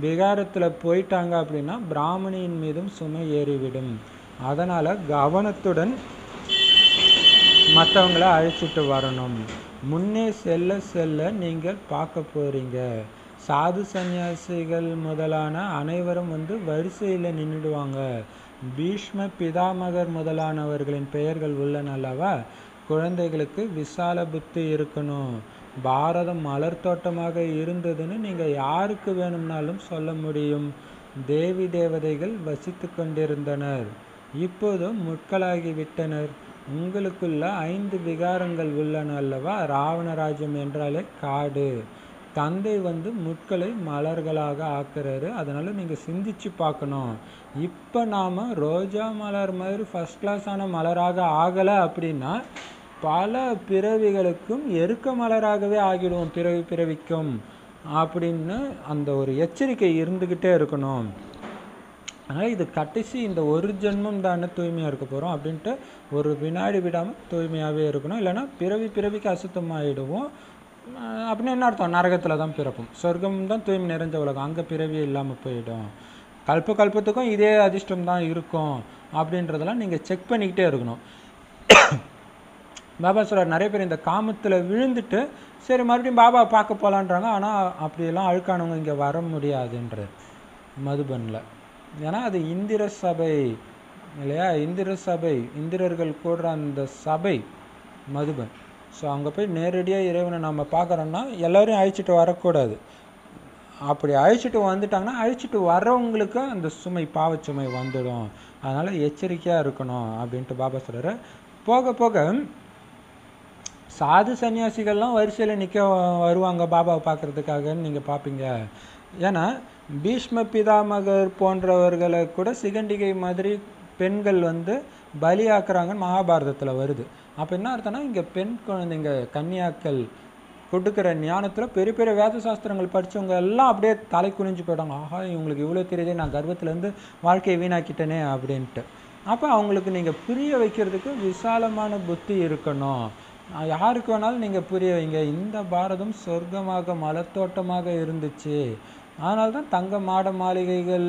விகாரத்தில் போயிட்டாங்க அப்படின்னா பிராமணியின் மீதும் சுமை ஏறிவிடும். அதனால் கவனத்துடன் மற்றவங்களை அழைச்சிட்டு வரணும். முன்னே செல்ல செல்ல நீங்கள் பார்க்க போகிறீங்க சாது சந்நியாசிகள் முதலான அனைவரும் வந்து வரிசையில் நின்றுடுவாங்க பீஷ்ம பிதாமகர் முதலானவர்களின் பெயர்கள் உள்ளன அல்லவா? குழந்தைகளுக்கு விசால புத்தி இருக்கணும். பாரதம் மலர் தோட்டமாக இருந்ததுன்னு நீங்கள் யாருக்கு வேணும்னாலும் சொல்ல முடியும். தேவி தேவதைகள் வசித்து கொண்டிருந்தனர். இப்போது முட்களாகி விட்டனர். உங்களுக்குள்ள ஐந்து விகாரங்கள் உள்ளன அல்லவா? ராவணராஜ்யம் என்றாலே காடு. தந்தை வந்து முட்களை மலர்களாக ஆக்குறாரு. அதனால் நீங்கள் சிந்திச்சு பார்க்கணும். இப்போ நாம் ரோஜா மலர் மாதிரி ஃபஸ்ட் கிளாஸான மலராக ஆகலை அப்படின்னா பல பிறவிகளுக்கும் எருக்க மலராகவே ஆகிடுவோம் பிறவி பிறவிக்கும் அப்படின்னு அந்த ஒரு எச்சரிக்கை இருந்துக்கிட்டே இருக்கணும். அதனால் இது கடைசி இந்த ஒரு ஜென்மம் தானே தூய்மையாக இருக்க போகிறோம் அப்படின்ட்டு ஒரு வினாடி விடாமல் தூய்மையாகவே இருக்கணும். இல்லைன்னா பிறவி பிறவிக்கு அசுத்தமாகிடுவோம் ஆகிடுவோம் அப்படின்னு என்ன அர்த்தம்? நரகத்தில் தான் பிறப்போம். சொர்க்கம் தான் தூய்மை நிறைஞ்ச உலகம். அங்கே பிறவியே இல்லாமல் போயிடும். கல்ப கல்பத்துக்கும் இதே அதிர்ஷ்டம் தான் இருக்கும் அப்படின்றதெல்லாம் நீங்கள் செக் பண்ணிக்கிட்டே இருக்கணும். பாபா சொல்கிறார் நிறைய பேர் இந்த காமத்தில் விழுந்துட்டு சரி மறுபடியும் பாபா பார்க்க போகலான்றாங்க ஆனால் அப்படியெல்லாம் அழுக்கானவங்க இங்கே வர முடியாதுன்ற மதுபனில். ஏன்னா அது இந்திர சபை இல்லையா? இந்திர சபை இந்திரர்கள் கூடுற அந்த சபை மதுபன். ஸோ அங்கே போய் நேரடியாக இறைவனை நம்ம பார்க்குறோன்னா எல்லோரையும் அழிச்சிட்டு வரக்கூடாது. அப்படி அழைச்சிட்டு வந்துட்டாங்கன்னா அழிச்சிட்டு வர்றவங்களுக்கு அந்த சுமை பாவச்சுமை வந்துடும். அதனால் எச்சரிக்கையாக இருக்கணும் அப்படின்ட்டு பாபா சொல்கிறார் போக போக சாது சன்னியாசிகள்லாம் வரிசையில் நிற்க வருவாங்க பாபாவை பார்க்கறதுக்காகன்னு நீங்கள் பார்ப்பீங்க ஏன்னா பீஷ்ம பிதாமகர் போன்றவர்களை கூட சிகண்டிகை மாதிரி பெண்கள் வந்து பலியாக்குறாங்கன்னு மகாபாரதத்தில் வருது. அப்போ என்ன அர்த்தம்னா இங்கே பெண் குழந்தைங்க கன்னியாக்கள் கொடுக்குற ஞானத்தில் பெரிய பெரிய வேத சாஸ்திரங்கள் படித்தவங்க எல்லாம் அப்படியே தலை குனிஞ்சு போயிட்டாங்க ஆஹா இவங்களுக்கு இவ்வளோ தெரியுதே நான் கர்வத்துலேருந்து வாழ்க்கையை வீணாக்கிட்டேனே அப்படின்ட்டு. அப்போ அவங்களுக்கு நீங்கள் புரிய வைக்கிறதுக்கு விசாலமான புத்தி இருக்கணும். யாருக்கு வேணாலும் நீங்கள் புரிய வைங்க. இந்த பாரதம் சொர்க்கமாக மலத்தோட்டமாக இருந்துச்சு. அதனால தான் தங்க மாட மாளிகைகள்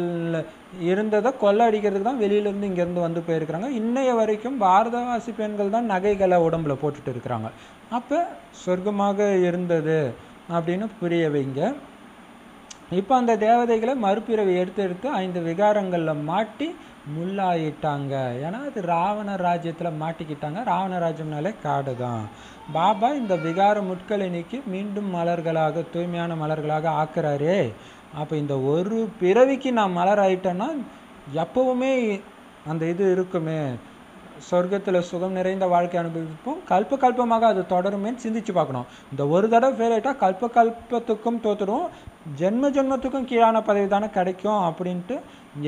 இருந்ததை கொள்ளடிக்கிறதுக்கு தான் வெளியிலேருந்து இங்கேருந்து வந்து போயிருக்கிறாங்க. இன்னைய வரைக்கும் பாரதவாசி பெண்கள் தான் நகைகளை உடம்புல போட்டுட்டு இருக்கிறாங்க. அப்போ சொர்க்கமாக இருந்தது அப்படின்னு புரிய வைங்க. இப்போ அந்த தேவதைகளை மறுபிறவி எடுத்து எடுத்து ஐந்து விகாரங்களில் மாட்டி முள்ளாயிட்டாங்க. ஏன்னா அது ராவண ராஜ்யத்தில் மாட்டிக்கிட்டாங்க. ராவண ராஜ்யம்னாலே காடு தான் பாபா இந்த விகார முட்களை நீக்கி மீண்டும் மலர்களாக தூய்மையான மலர்களாக ஆக்குறாரே. அப்போ இந்த ஒரு பிறவிக்கு நான் மலர் ஆயிட்டேன்னா எப்பவுமே அந்த இது இருக்குமே. சொர்க்கத்தில் சுகம் நிறைந்த வாழ்க்கை அனுபவிப்போம். கல்ப கல்பமாக அது தொடருமேன்னு சிந்திச்சு பார்க்கணும். இந்த ஒரு தடவை ஃபெயில் ஆகிட்டா கல்ப கல்பத்துக்கும் தோத்துடும். ஜென்ம ஜென்மத்துக்கும் கீழான பதவி தானே கிடைக்கும் அப்படின்ட்டு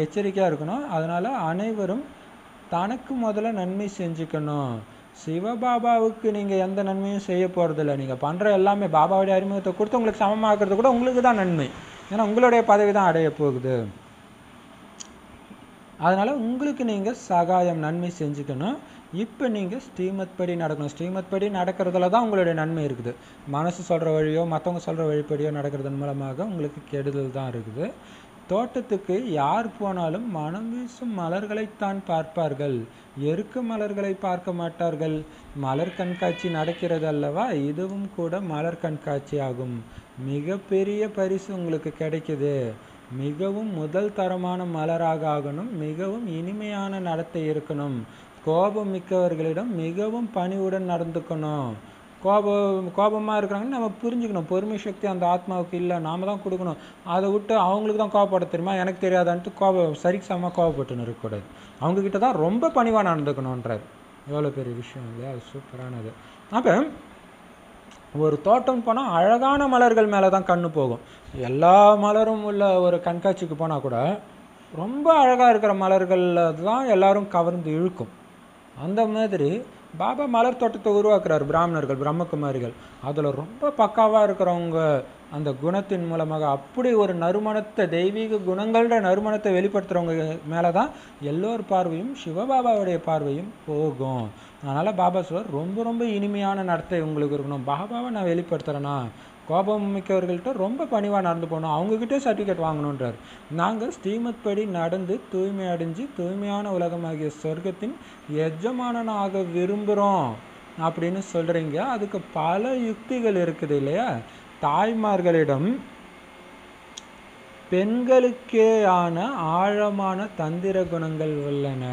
எச்சரிக்கையாக இருக்கணும். அதனால் அனைவரும் தனக்கு முதல்ல நன்மை செஞ்சுக்கணும். சிவபாபாவுக்கு நீங்கள் எந்த நன்மையும் செய்ய போகிறதில்ல நீங்கள் பண்ணுற எல்லாமே பாபாவுடைய அறிமுகத்தை கொடுத்து உங்களுக்கு சமமாக்குறது கூட உங்களுக்கு தான் நன்மை. ஏன்னா உங்களுடைய பதவி தான் அடைய போகுது. அதனால் உங்களுக்கு நீங்கள் சகாயம் நன்மை செஞ்சுக்கணும். இப்போ நீங்கள் ஸ்ரீமத் படி நடக்கணும். ஸ்ரீமத் படி நடக்கிறதுல தான் உங்களுடைய நன்மை இருக்குது. மனசு சொல்கிற வழியோ மற்றவங்க சொல்கிற வழிப்படியோ நடக்கிறதன் மூலமாக உங்களுக்கு கெடுதல் தான் இருக்குது. தோட்டத்துக்கு யார் போனாலும் மனம் வீசும் மலர்களைத்தான் பார்ப்பார்கள். எருக்க மலர்களை பார்க்க மாட்டார்கள். மலர் கண்காட்சி நடக்கிறது அல்லவா? இதுவும் கூட மலர் கண்காட்சி ஆகும். மிகப்பெரிய பரிசு உங்களுக்கு கிடைக்குது. மிகவும் முதல் தரமான மலராக ஆகணும். மிகவும் இனிமையான நடத்தை இருக்கணும். கோபம் மிக்கவர்களிடம் மிகவும் பணிவுடன் நடந்துக்கணும். கோபம் கோபமாக இருக்கிறாங்கன்னு நம்ம புரிஞ்சுக்கணும். பொறுமை சக்தி அந்த ஆத்மாவுக்கு இல்லை. நாம தான் கொடுக்கணும். அதை விட்டு அவங்களுக்கு தான் கோவப்பட தெரியுமா? எனக்கு தெரியாதான்ட்டு கோபம் சரிக்கு சமமாக கோவப்பட்டுன்னு இருக்கக்கூடாது. அவங்கக்கிட்ட தான் ரொம்ப பணிவாக நடந்துக்கணுன்றார். எவ்வளோ பெரிய விஷயம் இல்லையா? அது சூப்பரானது. அப்போ ஒரு தோட்டம் போனால் அழகான மலர்கள் மேலே தான் கண்ணு போகும். எல்லா மலரும் உள்ள ஒரு கண்காட்சிக்கு போனால் கூட ரொம்ப அழகாக இருக்கிற மலர்களில் தான் எல்லாரும் கவர்ந்து இழுக்கும். அந்த மாதிரி பாபா மலர் தோட்டத்தை உருவாக்குறார் பிராமணர்கள் பிரம்மகுமாரிகள். அதில் ரொம்ப பக்காவாக இருக்கிறவங்க அந்த குணத்தின் மூலமாக அப்படி ஒரு நறுமணத்தை தெய்வீக குணங்களோட நறுமணத்தை வெளிப்படுத்துகிறவங்க மேலே தான் எல்லோர் பார்வையும் சிவபாபாவுடைய பார்வையும் போகும். அதனால் பாபா சொல்றார் ரொம்ப ரொம்ப இனிமையான நடத்தை உங்களுக்கு இருக்கணும். பாபாவை நான் வெளிப்படுத்துகிறேன்னா கோபம் மிக்கவர்கள்ட்ட ரொம்ப பணிவாக நடந்து போகணும். அவங்கக்கிட்டே சர்டிஃபிகேட் வாங்கணுன்றார். நாங்கள் ஸ்ரீமத் படி நடந்து தூய்மை அடைஞ்சு தூய்மையான உலகமாகிய சொர்க்கத்தின் எஜமானனாக விரும்புகிறோம் அப்படின்னு சொல்கிறீங்க அதுக்கு பல யுக்திகள் இருக்குது இல்லையா? தாய்மார்களிடம் பெண்களுக்கேயான ஆழமான தந்திர குணங்கள் உள்ளன.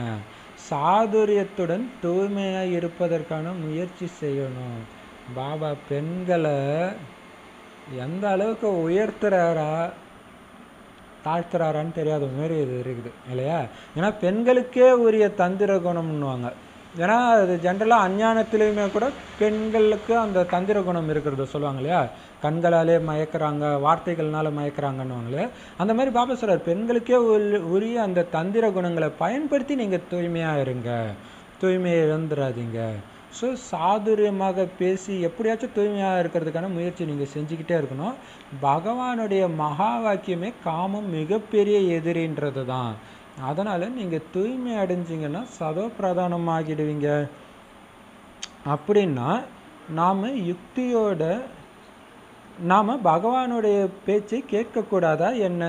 சாதுரியத்துடன் தூய்மையாக இருப்பதற்கான முயற்சி செய்யணும். பாபா பெண்களை எந்த அளவுக்கு உயர்த்துறாரா தாழ்த்துறாரான்னு தெரியாத மாரி இது இருக்குது இல்லையா? ஏன்னா பெண்களுக்கே உரிய தந்திர குணம்னுவாங்க ஏன்னா அது ஜென்ரலாக அஞ்ஞானத்திலையுமே கூட பெண்களுக்கு அந்த தந்திர குணம் இருக்கிறத சொல்லுவாங்க இல்லையா? கண்களாலே மயக்கிறாங்க வார்த்தைகள்னால மயக்கிறாங்கன்னுவாங்களே. அந்த மாதிரி பாபா சொல்கிறார் பெண்களுக்கே உரிய அந்த தந்திர குணங்களை பயன்படுத்தி நீங்கள் தூய்மையாக இருங்க. தூய்மையை இழந்துடாதீங்க ஸோ சாதுரியமாக பேசி எப்படியாச்சும் தூய்மையாக இருக்கிறதுக்கான முயற்சி நீங்கள் செஞ்சுக்கிட்டே இருக்கணும். பகவானுடைய மகா வாக்கியமே காமம் மிகப்பெரிய எதிரின்றது தான் அதனால் நீங்கள் தூய்மை அடைஞ்சிங்கன்னா சதோ பிரதானமாகிடுவீங்க அப்படின்னா நாம் யுக்தியோட நாம் பகவானுடைய பேச்சை கேட்கக்கூடாதா என்ன?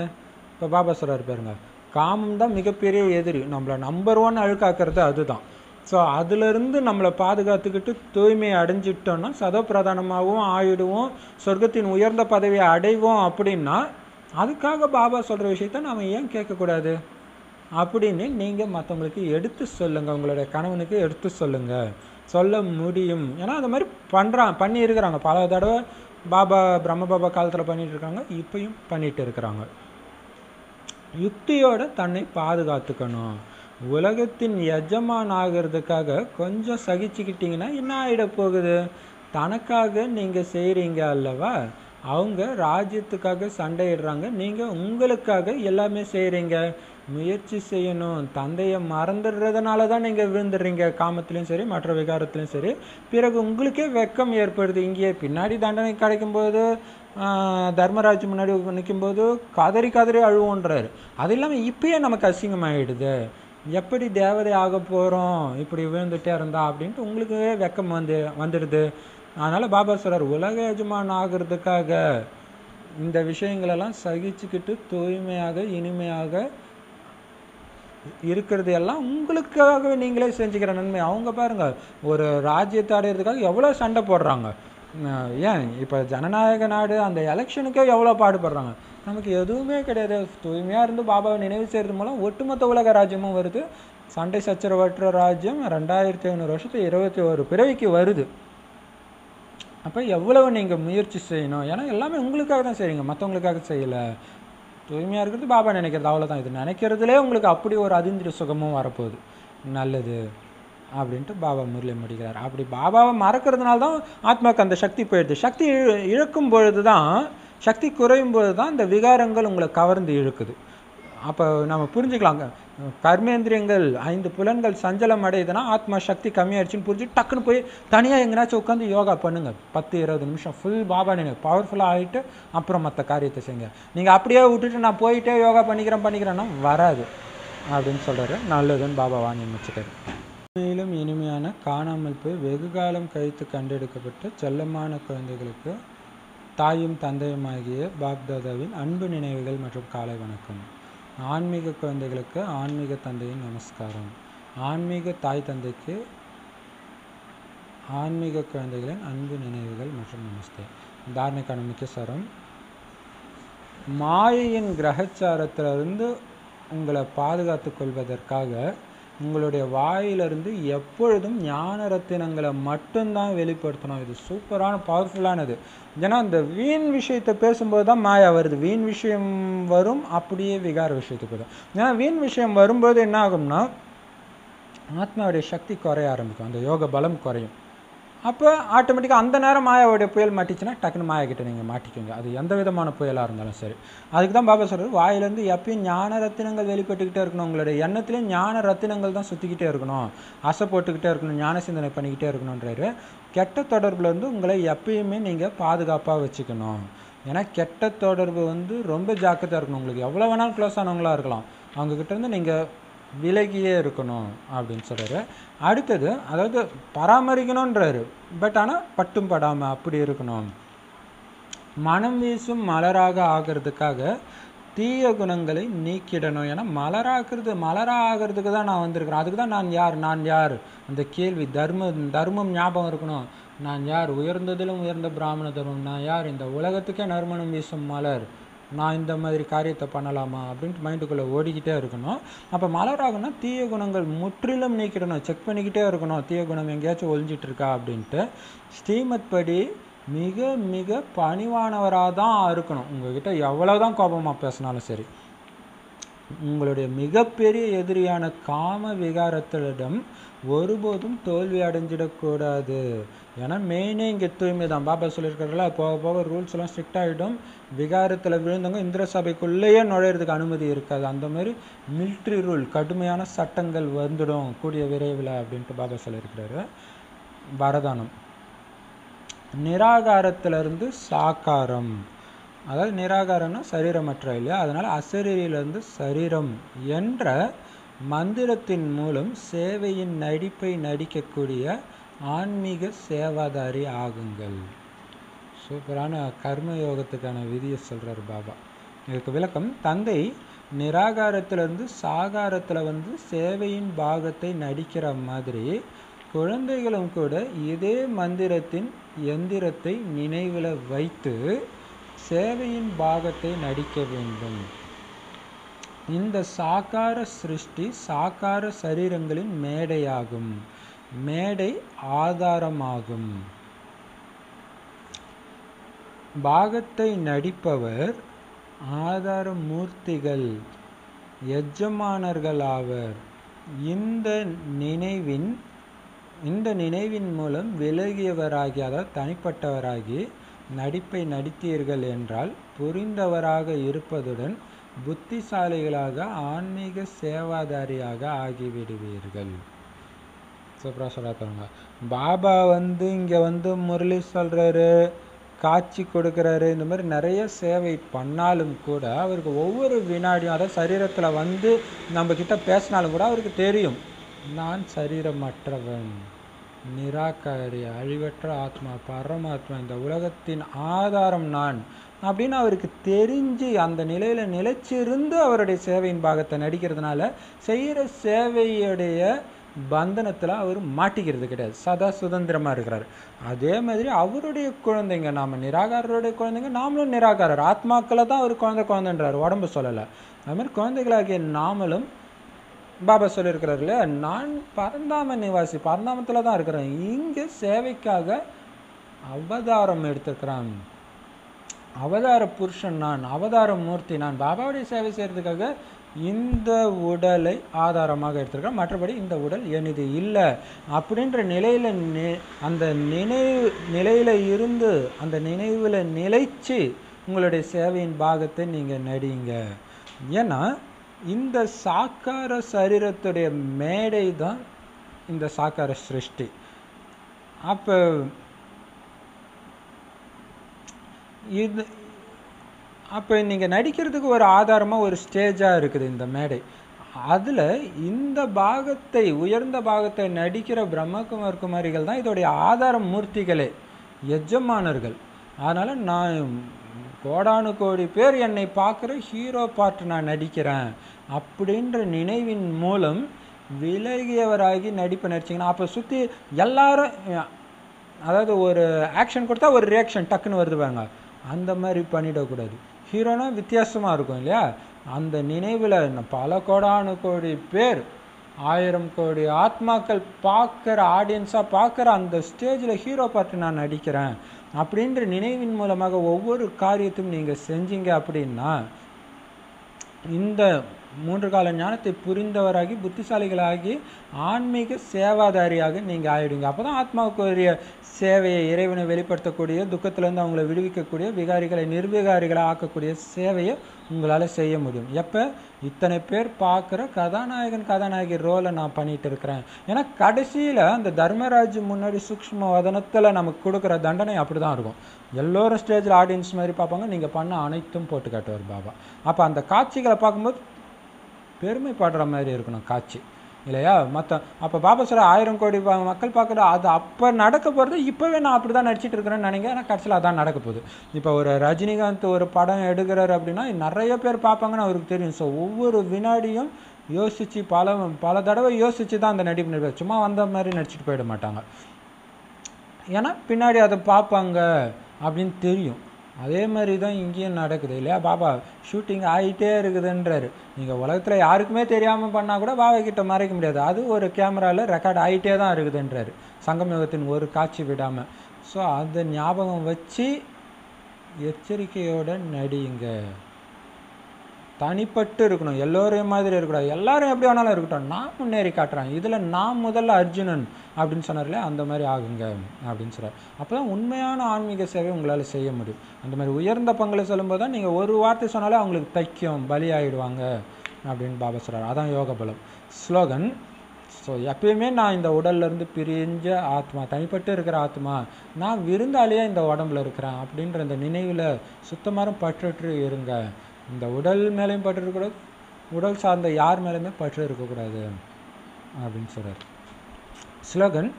இப்போ பாபா சொல்கிறார் பாருங்க காமம் தான் மிகப்பெரிய எதிரி. நம்மளை நம்பர் ஒன் அழுக்காக்குறது அதுதான். ஸோ அதிலிருந்து நம்மளை பாதுகாத்துக்கிட்டு தூய்மையை அடைஞ்சிட்டோன்னா சதப்பிரதானமாகவும் ஆயிடுவோம் சொர்க்கத்தின் உயர்ந்த பதவியை அடைவோம் அப்படின்னா அதுக்காக பாபா சொல்கிற விஷயத்த நாம் ஏன் கேட்கக்கூடாது? அப்படின்னு நீங்கள் மற்றவங்களுக்கு எடுத்து சொல்லுங்கள் உங்களுடைய கணவனுக்கு எடுத்து சொல்லுங்கள் சொல்ல முடியும். ஏன்னா அது மாதிரி பண்ணுறான் பண்ணி இருக்கிறாங்க பல தடவை பாபா பிரம்ம பாபா காலத்தில் பண்ணிகிட்டு இருக்காங்க இப்பயும் பண்ணிகிட்டு இருக்கிறாங்க. யுக்தியோடு தன்னை பாதுகாத்துக்கணும். உலகத்தின் எஜமான் ஆகிறதுக்காக கொஞ்சம் சகிச்சுக்கிட்டீங்கன்னா என்ன ஆகிட போகுது தனக்காக நீங்கள் செய்கிறீங்க அல்லவா? அவங்க ராஜ்யத்துக்காக சண்டையிடுறாங்க. நீங்கள் உங்களுக்காக எல்லாமே செய்கிறீங்க முயற்சி செய்யணும். தந்தையை மறந்துடுறதுனால தான் நீங்கள் விழுந்துடுறீங்க. காமத்துலேயும் சரி மற்ற விகாரத்துலேயும் சரி. பிறகு உங்களுக்கே வெக்கம் ஏற்படுது. இங்கேயே பின்னாடி தண்டனை கிடைக்கும்போது தர்மராஜ் முன்னாடி நிற்கும்போது கதறி கதறி அழுவோன்றார். அது இல்லாமல் இப்பயே நமக்கு அசிங்கமாகிடுது எப்படி தேவதை ஆக போகிறோம் இப்படி விழுந்துட்டே இருந்தா அப்படின்ட்டு உங்களுக்கு வெக்கம் வந்து வந்துடுது. அதனால் பாபா சொல்கிறார் உலக எஜமான் ஆகிறதுக்காக இந்த விஷயங்களெல்லாம் சகிச்சுக்கிட்டு தூய்மையாக இனிமையாக இருக்கிறது எல்லாம் உங்களுக்காக நீங்களே செஞ்சுக்கிற நன்மை. அவங்க பாருங்கள் ஒரு ராஜ்யத்தை அடையிறதுக்காக எவ்வளோ சண்டை போடுறாங்க. ஏன் இப்போ ஜனநாயக நாடு அந்த எலெக்ஷனுக்கே எவ்வளோ பாடுபடுறாங்க. நமக்கு எதுவுமே கிடையாது. தூய்மையாக இருந்து பாபாவை நினைவு செய்கிறது மூலம் ஒட்டுமொத்த உலக ராஜ்யமும் வருது. சண்டை சச்சரவற்ற ராஜ்யம் ரெண்டாயிரத்தி ஐநூறு வருஷத்து இருபத்தி ஒரு பிறவிக்கு வருது. அப்போ எவ்வளவு நீங்கள் முயற்சி செய்யணும்? ஏன்னா எல்லாமே உங்களுக்காக தான் செய்கிறீங்க மற்றவங்களுக்காக செய்யலை. தூய்மையாக இருக்கிறது பாபா நினைக்கிறது. அவ்வளோதான் இது நினைக்கிறதுலே உங்களுக்கு அப்படி ஒரு அதிந்திர சுகமும் வரப்போகுது. நல்லது அப்படின்ட்டு பாபா முரளி முடிக்கிறார். அப்படி பாபாவை மறக்கிறதுனால தான் ஆத்மாவுக்கு அந்த சக்தி போயிடுது. சக்தி இழக்கும் பொழுது தான் சக்தி குறையும் போது தான் இந்த விகாரங்கள் உங்களை கவர்ந்து இழுக்குது. அப்போ நம்ம புரிஞ்சுக்கலாங்க. கர்மேந்திரியங்கள் ஐந்து புலன்கள் சஞ்சலம் அடையுதுன்னா ஆத்மா சக்தி கம்மியாயிடுச்சுன்னு புரிஞ்சு டக்குன்னு போய் தனியாக எங்கேனாச்சும் உட்காந்து யோகா பண்ணுங்க. பத்து இருபது நிமிஷம் ஃபுல் பாபா நினைவு. பவர்ஃபுல்லாக ஆகிட்டு அப்புறம் மற்ற காரியத்தை செய்யுங்க. நீங்கள் அப்படியே விட்டுட்டு நான் போயிட்டே யோகா பண்ணிக்கிறேன் பண்ணிக்கிறேன்னா வராது. அப்படின்னு சொல்கிறாரு நல்லதுன்னு பாபா வாங்கி அமைச்சிட்டாரு மேலும் இனிமையான காணாமல் போய் வெகு காலம் கழித்து கண்டெடுக்கப்பட்ட செல்லமான குழந்தைகளுக்கு தாயும் தந்தையுமாகிய பாப்தாதாவின் அன்பு நினைவுகள் மற்றும் காலை வணக்கம். ஆன்மீக குழந்தைகளுக்கு ஆன்மீக தந்தையின் நமஸ்காரம். ஆன்மீக தாய் தந்தைக்கு ஆன்மீக குழந்தைகளின் அன்பு நினைவுகள் மற்றும் நமஸ்தே. தாரணைக்கான முக்கிய சரம். மாயையின் கிரகச்சாரத்திலிருந்து உங்களை பாதுகாத்துக் கொள்வதற்காக உங்களுடைய வாயிலிருந்து எப்பொழுதும் ஞான ரத்தினங்களை மட்டும்தான் வெளிப்படுத்தணும். இது சூப்பரான பவர்ஃபுல்லானது ஏன்னா இந்த வீண் விஷயத்தை பேசும்போது தான் மாயா வருது. வீண் விஷயம் வரும் அப்படியே விகார விஷயத்துக்கு வரும் ஏன்னா வீண் விஷயம் வரும்போது என்ன ஆகும்னா ஆத்மாவுடைய சக்தி குறைய ஆரம்பிக்கும். அந்த யோக பலம் குறையும். அப்போ ஆட்டோமேட்டிக்காக அந்த நேரம் மாயாவுடைய புயல் மாட்டிச்சுன்னா டக்குன்னு மாயா நீங்கள் மாட்டிக்கோங்க. அது எந்த விதமான புயலாக இருந்தாலும் சரி. அதுக்கு தான் பாபா சொல்கிறார் வாயிலேருந்து எப்பயும் ஞான ரத்தினங்கள் வெளிப்பட்டுக்கிட்டே இருக்கணும். உங்களுடைய எண்ணத்துலேயும் ஞான ரத்தினங்கள் தான் சுற்றிக்கிட்டே இருக்கணும். ஆசை போட்டுக்கிட்டே இருக்கணும். ஞான சிந்தனை பண்ணிக்கிட்டே இருக்கணுன்றாரு கெட்ட தொடர்புலேருந்து உங்களை எப்பயுமே நீங்கள் பாதுகாப்பாக வச்சுக்கணும். ஏன்னா கெட்ட தொடர்பு வந்து ரொம்ப ஜாக்கிரதாக இருக்கணும். உங்களுக்கு எவ்வளோ வேணாலும் க்ளோஸ் ஆனவங்களா இருக்கலாம். அவங்கக்கிட்ட இருந்து நீங்கள் விலகியே இருக்கணும். அப்படின்னு சொல்கிறாரு அடுத்தது அதாவது பராமரிக்கணுன்றாரு பட் ஆனால் பட்டும் படாமல் அப்படி இருக்கணும். மனம் வீசும் மலராக ஆகிறதுக்காக தீய குணங்களை நீக்கிடணும். ஏன்னா மலராக்குறது மலராக ஆகிறதுக்கு தான் நான் வந்திருக்கிறேன். அதுக்கு தான் நான் யார்? நான் யார்? அந்த கேள்வி தர்மம் தர்மம் ஞாபகம் இருக்கணும். நான் யார்? உயர்ந்ததிலும் உயர்ந்த பிராமண தர்மம் நான் யார்? இந்த உலகத்துக்கே நறுமணம் வீசும் மலர். நான் இந்த மாதிரி காரியத்தை பண்ணலாமா அப்படின்ட்டு மைண்டுக்குள்ளே ஓடிக்கிட்டே இருக்கணும். அப்போ மலராகணும்னா தீய குணங்கள் முற்றிலும் நீக்கிடணும். செக் பண்ணிக்கிட்டே இருக்கணும். தீய குணம் எங்கேயாச்சும் ஒழிஞ்சிட்டு இருக்கா அப்படின்ட்டு. ஸ்ரீமத் படி மிக மிக பணிவானவராக தான் இருக்கணும். உங்ககிட்ட எவ்வளோதான் கோபமாக பேசினாலும் சரி. உங்களுடைய மிகப்பெரிய எதிரியான காம விகாரத்திடம் ஒருபோதும் தோல்வி அடைஞ்சிடக்கூடாது. ஏன்னா மெயினே இங்கே தூய்மை தான் பாபா சொல்லியிருக்காருல போக போக ரூல்ஸ் எல்லாம் ஸ்ட்ரிக்ட் ஆகிடும் விகாரத்தில் விழுந்தவங்க இந்திர சபைக்குள்ளேயே நுழையிறதுக்கு அனுமதி இருக்காது. அந்த மாதிரி மிலிட்ரி ரூல் கடுமையான சட்டங்கள் வந்துடும். கூடிய விரைவில் அப்படின்ட்டு பாபா சொல்லியிருக்கிறாரு. வரதானம். நிராகாரத்திலிருந்து சாக்காரம். அதாவது நிராகாரம்னா சரீரமற்ற இல்லையா? அதனால் அசரீரிலிருந்து சரீரம் என்ற மந்திரத்தின் மூலம் சேவையின் நடிப்பை நடிக்கக்கூடிய ஆன்மீக சேவாதாரி ஆகுங்கள். சூப்பரான கர்ம யோகத்துக்கான விதியை சொல்கிறார் பாபா. இதுக்கு விளக்கம் தந்தை நிராகாரத்திலிருந்து சாகாரத்தில் வந்து சேவையின் பாகத்தை நடிக்கிற மாதிரி குழந்தைகளும் கூட இதே மந்திரத்தின் எந்திரத்தை நினைவில் வைத்து சேவையின் பாகத்தை நடிக்க வேண்டும். இந்த சாக்கார சிருஷ்டி சாக்கார சரீரங்களின் மேடையாகும். மேடை ஆதாரமாகும். பாகத்தை நடிப்பவர் ஆதார மூர்த்திகள் எஜமானர்கள் ஆவர் இந்த நினைவின் இந்த நினைவின் மூலம் விலகியவராகி அதாவது தனிப்பட்டவராகி நடிப்பை நடித்தீர்கள் என்றால் புரிந்தவராக இருப்பதுடன் புத்திசாலிகளாக ஆன்மீக சேவாதாரியாக ஆகிவிடுவீர்கள். சூப்பராக சொல்லியிருக்காங்க பாபா வந்து இங்கே வந்து முரளி சொல்கிறாரு காட்சி கொடுக்குறாரு இந்த மாதிரி நிறைய சேவை பண்ணாலும் கூட அவருக்கு ஒவ்வொரு வினாடியும் அதாவது சரீரத்தில் வந்து நம்ம பேசினாலும் கூட அவருக்கு தெரியும். நான் சரீரமற்றவன் நிராகாரி அழிவற்ற ஆத்மா பரமாத்மா இந்த உலகத்தின் ஆதாரம் நான் அப்படின்னு அவருக்கு தெரிஞ்சு அந்த நிலையில் நிலைச்சிருந்து அவருடைய சேவையின் பாகத்தை நடிக்கிறதுனால செய்கிற சேவையுடைய பந்தனத்தில் அவர் மாட்டிக்கிறது கிடையாது. சதா சுதந்திரமாக இருக்கிறார். அதே மாதிரி அவருடைய குழந்தைங்க நாம் நிராகாரருடைய குழந்தைங்க நாமளும் நிராகாரர். ஆத்மாக்களை தான் அவர் குழந்தை குழந்தைன்றார். உடம்பு சொல்லலை. அதுமாதிரி குழந்தைகளாகிய நாமளும் பாபா சொல்லியிருக்கிறார் இல்லையா? நான் பரந்தாம நிவாசி பரந்தாமத்தில் தான் இருக்கிறேன். இங்கே சேவைக்காக அவதாரம் எடுத்திருக்கிறான். அவதார புருஷன் நான் அவதார மூர்த்தி நான். பாபாவுடைய சேவை செய்கிறதுக்காக இந்த உடலை ஆதாரமாக எடுத்திருக்கிறேன் மற்றபடி இந்த உடல் எனது இல்லை. அப்படின்ற நிலையில் நி அந்த நினைவு நிலையில் இருந்து அந்த நினைவில் நிலைச்சு உங்களுடைய சேவையின் பாகத்தை நீங்கள் நடிங்க. ஏன்னா இந்த சாக்கார சரீரத்துடைய மேடை தான் இந்த சாக்கார சிருஷ்டி. அப்போ இது அப்போ நீங்கள் நடிக்கிறதுக்கு ஒரு ஆதாரமாக ஒரு ஸ்டேஜாக இருக்குது இந்த மேடை. அதில் இந்த பாகத்தை உயர்ந்த பாகத்தை நடிக்கிற பிரம்மகுமார் குமாரிகள் தான் இதோடைய ஆதார மூர்த்திகளே எஜமானர்கள். அதனால் நான் கோடானு கோடி பேர் என்னை பார்க்குற ஹீரோ பார்ட் நான் நடிக்கிறேன் அப்படின்ற நினைவின் மூலம் விலகியவராகி நடிப்பு நடிச்சிங்கன்னா அப்போ சுற்றி எல்லாரும் அதாவது ஒரு ஆக்ஷன் கொடுத்தா ஒரு ரியாக்ஷன் டக்குன்னு வருதுவாங்க அந்த மாதிரி பண்ணிடக்கூடாது. ஹீரோனா வித்தியாசமாக இருக்கும் இல்லையா? அந்த நினைவில் பல கோடானு கோடி பேர் ஆயிரம் கோடி ஆத்மாக்கள் பார்க்குற ஆடியன்ஸாக பார்க்குற அந்த ஸ்டேஜில் ஹீரோ பார்த்து நான் நடிக்கிறேன் அப்படின்ற நினைவின் மூலமாக ஒவ்வொரு காரியத்தையும் நீங்கள் செஞ்சீங்க அப்படின்னா இந்த மூன்று கால ஞானத்தை புரிந்தவராகி புத்திசாலிகளாகி ஆன்மீக சேவாதாரியாக நீங்கள் ஆயிடுங்க அப்போ தான் ஆத்மாவுக்குரிய சேவையை இறைவனை வெளிப்படுத்தக்கூடிய துக்கத்திலேருந்து அவங்கள விடுவிக்கக்கூடிய விகாரிகளை நிர்விகாரிகளை ஆக்கக்கூடிய சேவையை உங்களால் செய்ய முடியும். எப்போ? இத்தனை பேர் பார்க்குற கதாநாயகன் கதாநாயகி ரோலை நான் பண்ணிட்டு இருக்கிறேன். ஏன்னா கடைசியில் அந்த தர்மராஜ் முன்னாடி சூக்ஷ்ம வதனத்தில் நமக்கு கொடுக்குற தண்டனை அப்படி தான் இருக்கும். எல்லோரும் ஸ்டேஜில் ஆடியன்ஸ் மாதிரி பார்ப்பாங்க. நீங்கள் பண்ண அனைத்தும் போட்டு காட்டுவார் பாபா. அப்போ அந்த காட்சிகளை பார்க்கும்போது பெருமைப்படுற மாதிரி இருக்கணும் காட்சி. இல்லையா? மற்ற அப்போ பாபா சொல்கிற ஆயிரம் கோடி மக்கள் பார்க்குற அது அப்போ நடக்க போகிறது இப்போவே நான் அப்படி தான் நடிச்சிட்டு இருக்கிறேன்னு நினைக்கிறேன். ஆனால் கடைசியில் அதான் நடக்க போகுது. இப்போ ஒரு ரஜினிகாந்த் ஒரு படம் எடுக்கிறாரு அப்படின்னா நிறைய பேர் பார்ப்பாங்கன்னு அவருக்கு தெரியும். ஸோ ஒவ்வொரு வினாடியும் யோசித்து பல பல தடவை யோசித்து தான் அந்த நடிப்பு நடிப்பார் சும்மா வந்த மாதிரி நடிச்சிட்டு போயிட மாட்டாங்க. ஏன்னா பின்னாடி அதை பார்ப்பாங்க அப்படின்னு தெரியும். அதே மாதிரி தான் இங்கேயும் நடக்குது. இல்லையா? பாபா ஷூட்டிங் ஆகிட்டே இருக்குதுன்றாரு. நீங்கள் உலகத்தில் யாருக்குமே தெரியாமல் பண்ணால் கூட பாபா கிட்ட மறைக்க முடியாது. அது ஒரு கேமராவில் ரெக்கார்ட் ஆகிட்டே தான் இருக்குதுன்றாரு. சங்கமயுகத்தின் ஒரு காட்சி விடாமல் ஸோ அதை ஞாபகம் வச்சு எச்சரிக்கையோடு நடியுங்க. தனிப்பட்டு இருக்கணும். எல்லோரையும் மாதிரி இருக்கக்கூடாது. எல்லாரும் எப்படி வேணாலும் இருக்கட்டும். நான் முன்னேறி காட்டுறேன். இதில் நான் முதல்ல அர்ஜுனன் அப்படின்னு சொன்னார்ல அந்த மாதிரி ஆகுங்க அப்படின்னு சொல்கிறார் அப்போ தான் உண்மையான ஆன்மீக சேவை உங்களால் செய்ய முடியும். அந்த மாதிரி உயர்ந்த பங்களை சொல்லும்போது தான் நீங்கள் ஒரு வார்த்தை சொன்னாலே அவங்களுக்கு தைக்கும் பலி அப்படின்னு பாபா சொல்கிறார் அதான் யோக பலம். ஸ்லோகன் ஸோ எப்பயுமே நான் இந்த உடல்லேருந்து பிரிஞ்ச ஆத்மா தனிப்பட்டு இருக்கிற ஆத்மா நான் விருந்தாலேயே இந்த உடம்புல இருக்கிறேன் அப்படின்ற அந்த நினைவில் சுத்தமாக பற்றற்று இருங்க. இந்த உடல் மேலேயும் பற்று இருக்கக்கூடாது உடல் சார்ந்த யார் மேலேயுமே பற்று இருக்கக்கூடாது அப்படின்னு சொல்கிறார் ஸ்லோகன்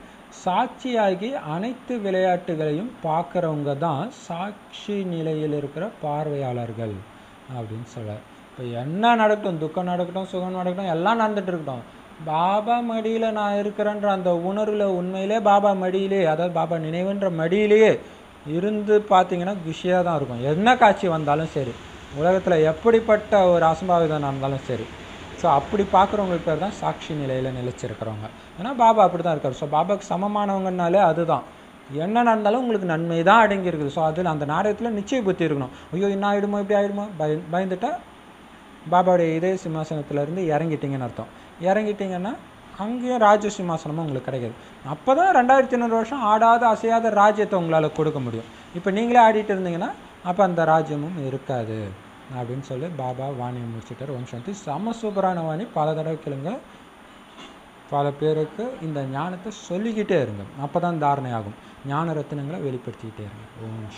சாட்சியாகி அனைத்து விளையாட்டுகளையும் பார்க்குறவங்க தான் சாட்சி நிலையில் இருக்கிற பார்வையாளர்கள் அப்படின்னு சொல்கிறார் இப்போ என்ன நடக்கட்டும் துக்கம் நடக்கட்டும் சுகம் நடக்கட்டும் எல்லாம் நடந்துட்டு இருக்கட்டும். பாபா மடியில் நான் இருக்கிறேன்ற அந்த உணர்வில் உண்மையிலே பாபா மடியிலே அதாவது பாபா நினைவுன்ற மடியிலேயே இருந்து பார்த்தீங்கன்னா குஷியாக தான் இருக்கும். என்ன காட்சி வந்தாலும் சரி உலகத்தில் எப்படிப்பட்ட ஒரு அசம்பாவிதம் நடந்தாலும் சரி. ஸோ அப்படி பார்க்குறவங்களுக்கு பேர் தான் சாட்சி நிலையில் நிலைச்சிருக்கிறவங்க. ஏன்னா பாபா அப்படி தான் இருக்கார். ஸோ பாபாவுக்கு சமமானவங்கனாலே அதுதான். என்ன நடந்தாலும் உங்களுக்கு நன்மை தான் அடங்கி இருக்குது ஸோ அதில் அந்த நாடகத்தில் நிச்சய புத்தி இருக்கணும். ஐயோ என்ன ஆகிடுமோ இப்படி ஆகிடுமோ பய பயந்துட்டா பாபாவுடைய இதய சிம்மாசனத்திலேருந்து இறங்கிட்டீங்கன்னு அர்த்தம். இறங்கிட்டீங்கன்னா அங்கேயும் ராஜ சிம்மாசனமும் உங்களுக்கு கிடைக்காது. அப்போ தான் ரெண்டாயிரத்தி ஐநூறு வருஷம் ஆடாத அசையாத ராஜ்யத்தை உங்களால் கொடுக்க முடியும். இப்போ நீங்களே ஆடிட்டு இருந்தீங்கன்னா அப்போ அந்த ராஜ்யமும் இருக்காது. அப்படின்னு சொல்லி பாபா வாணியை முடிச்சுட்டார். ஓம் சாந்தி செம சூப்பரான வாணி. பல தடவை கேளுங்க. பல பேருக்கு இந்த ஞானத்தை சொல்லிக்கிட்டே இருங்க. அப்போ தான் தாரணை ஆகும் ஞான ரத்தினங்களை வெளிப்படுத்திக்கிட்டே இருங்க. ஓம்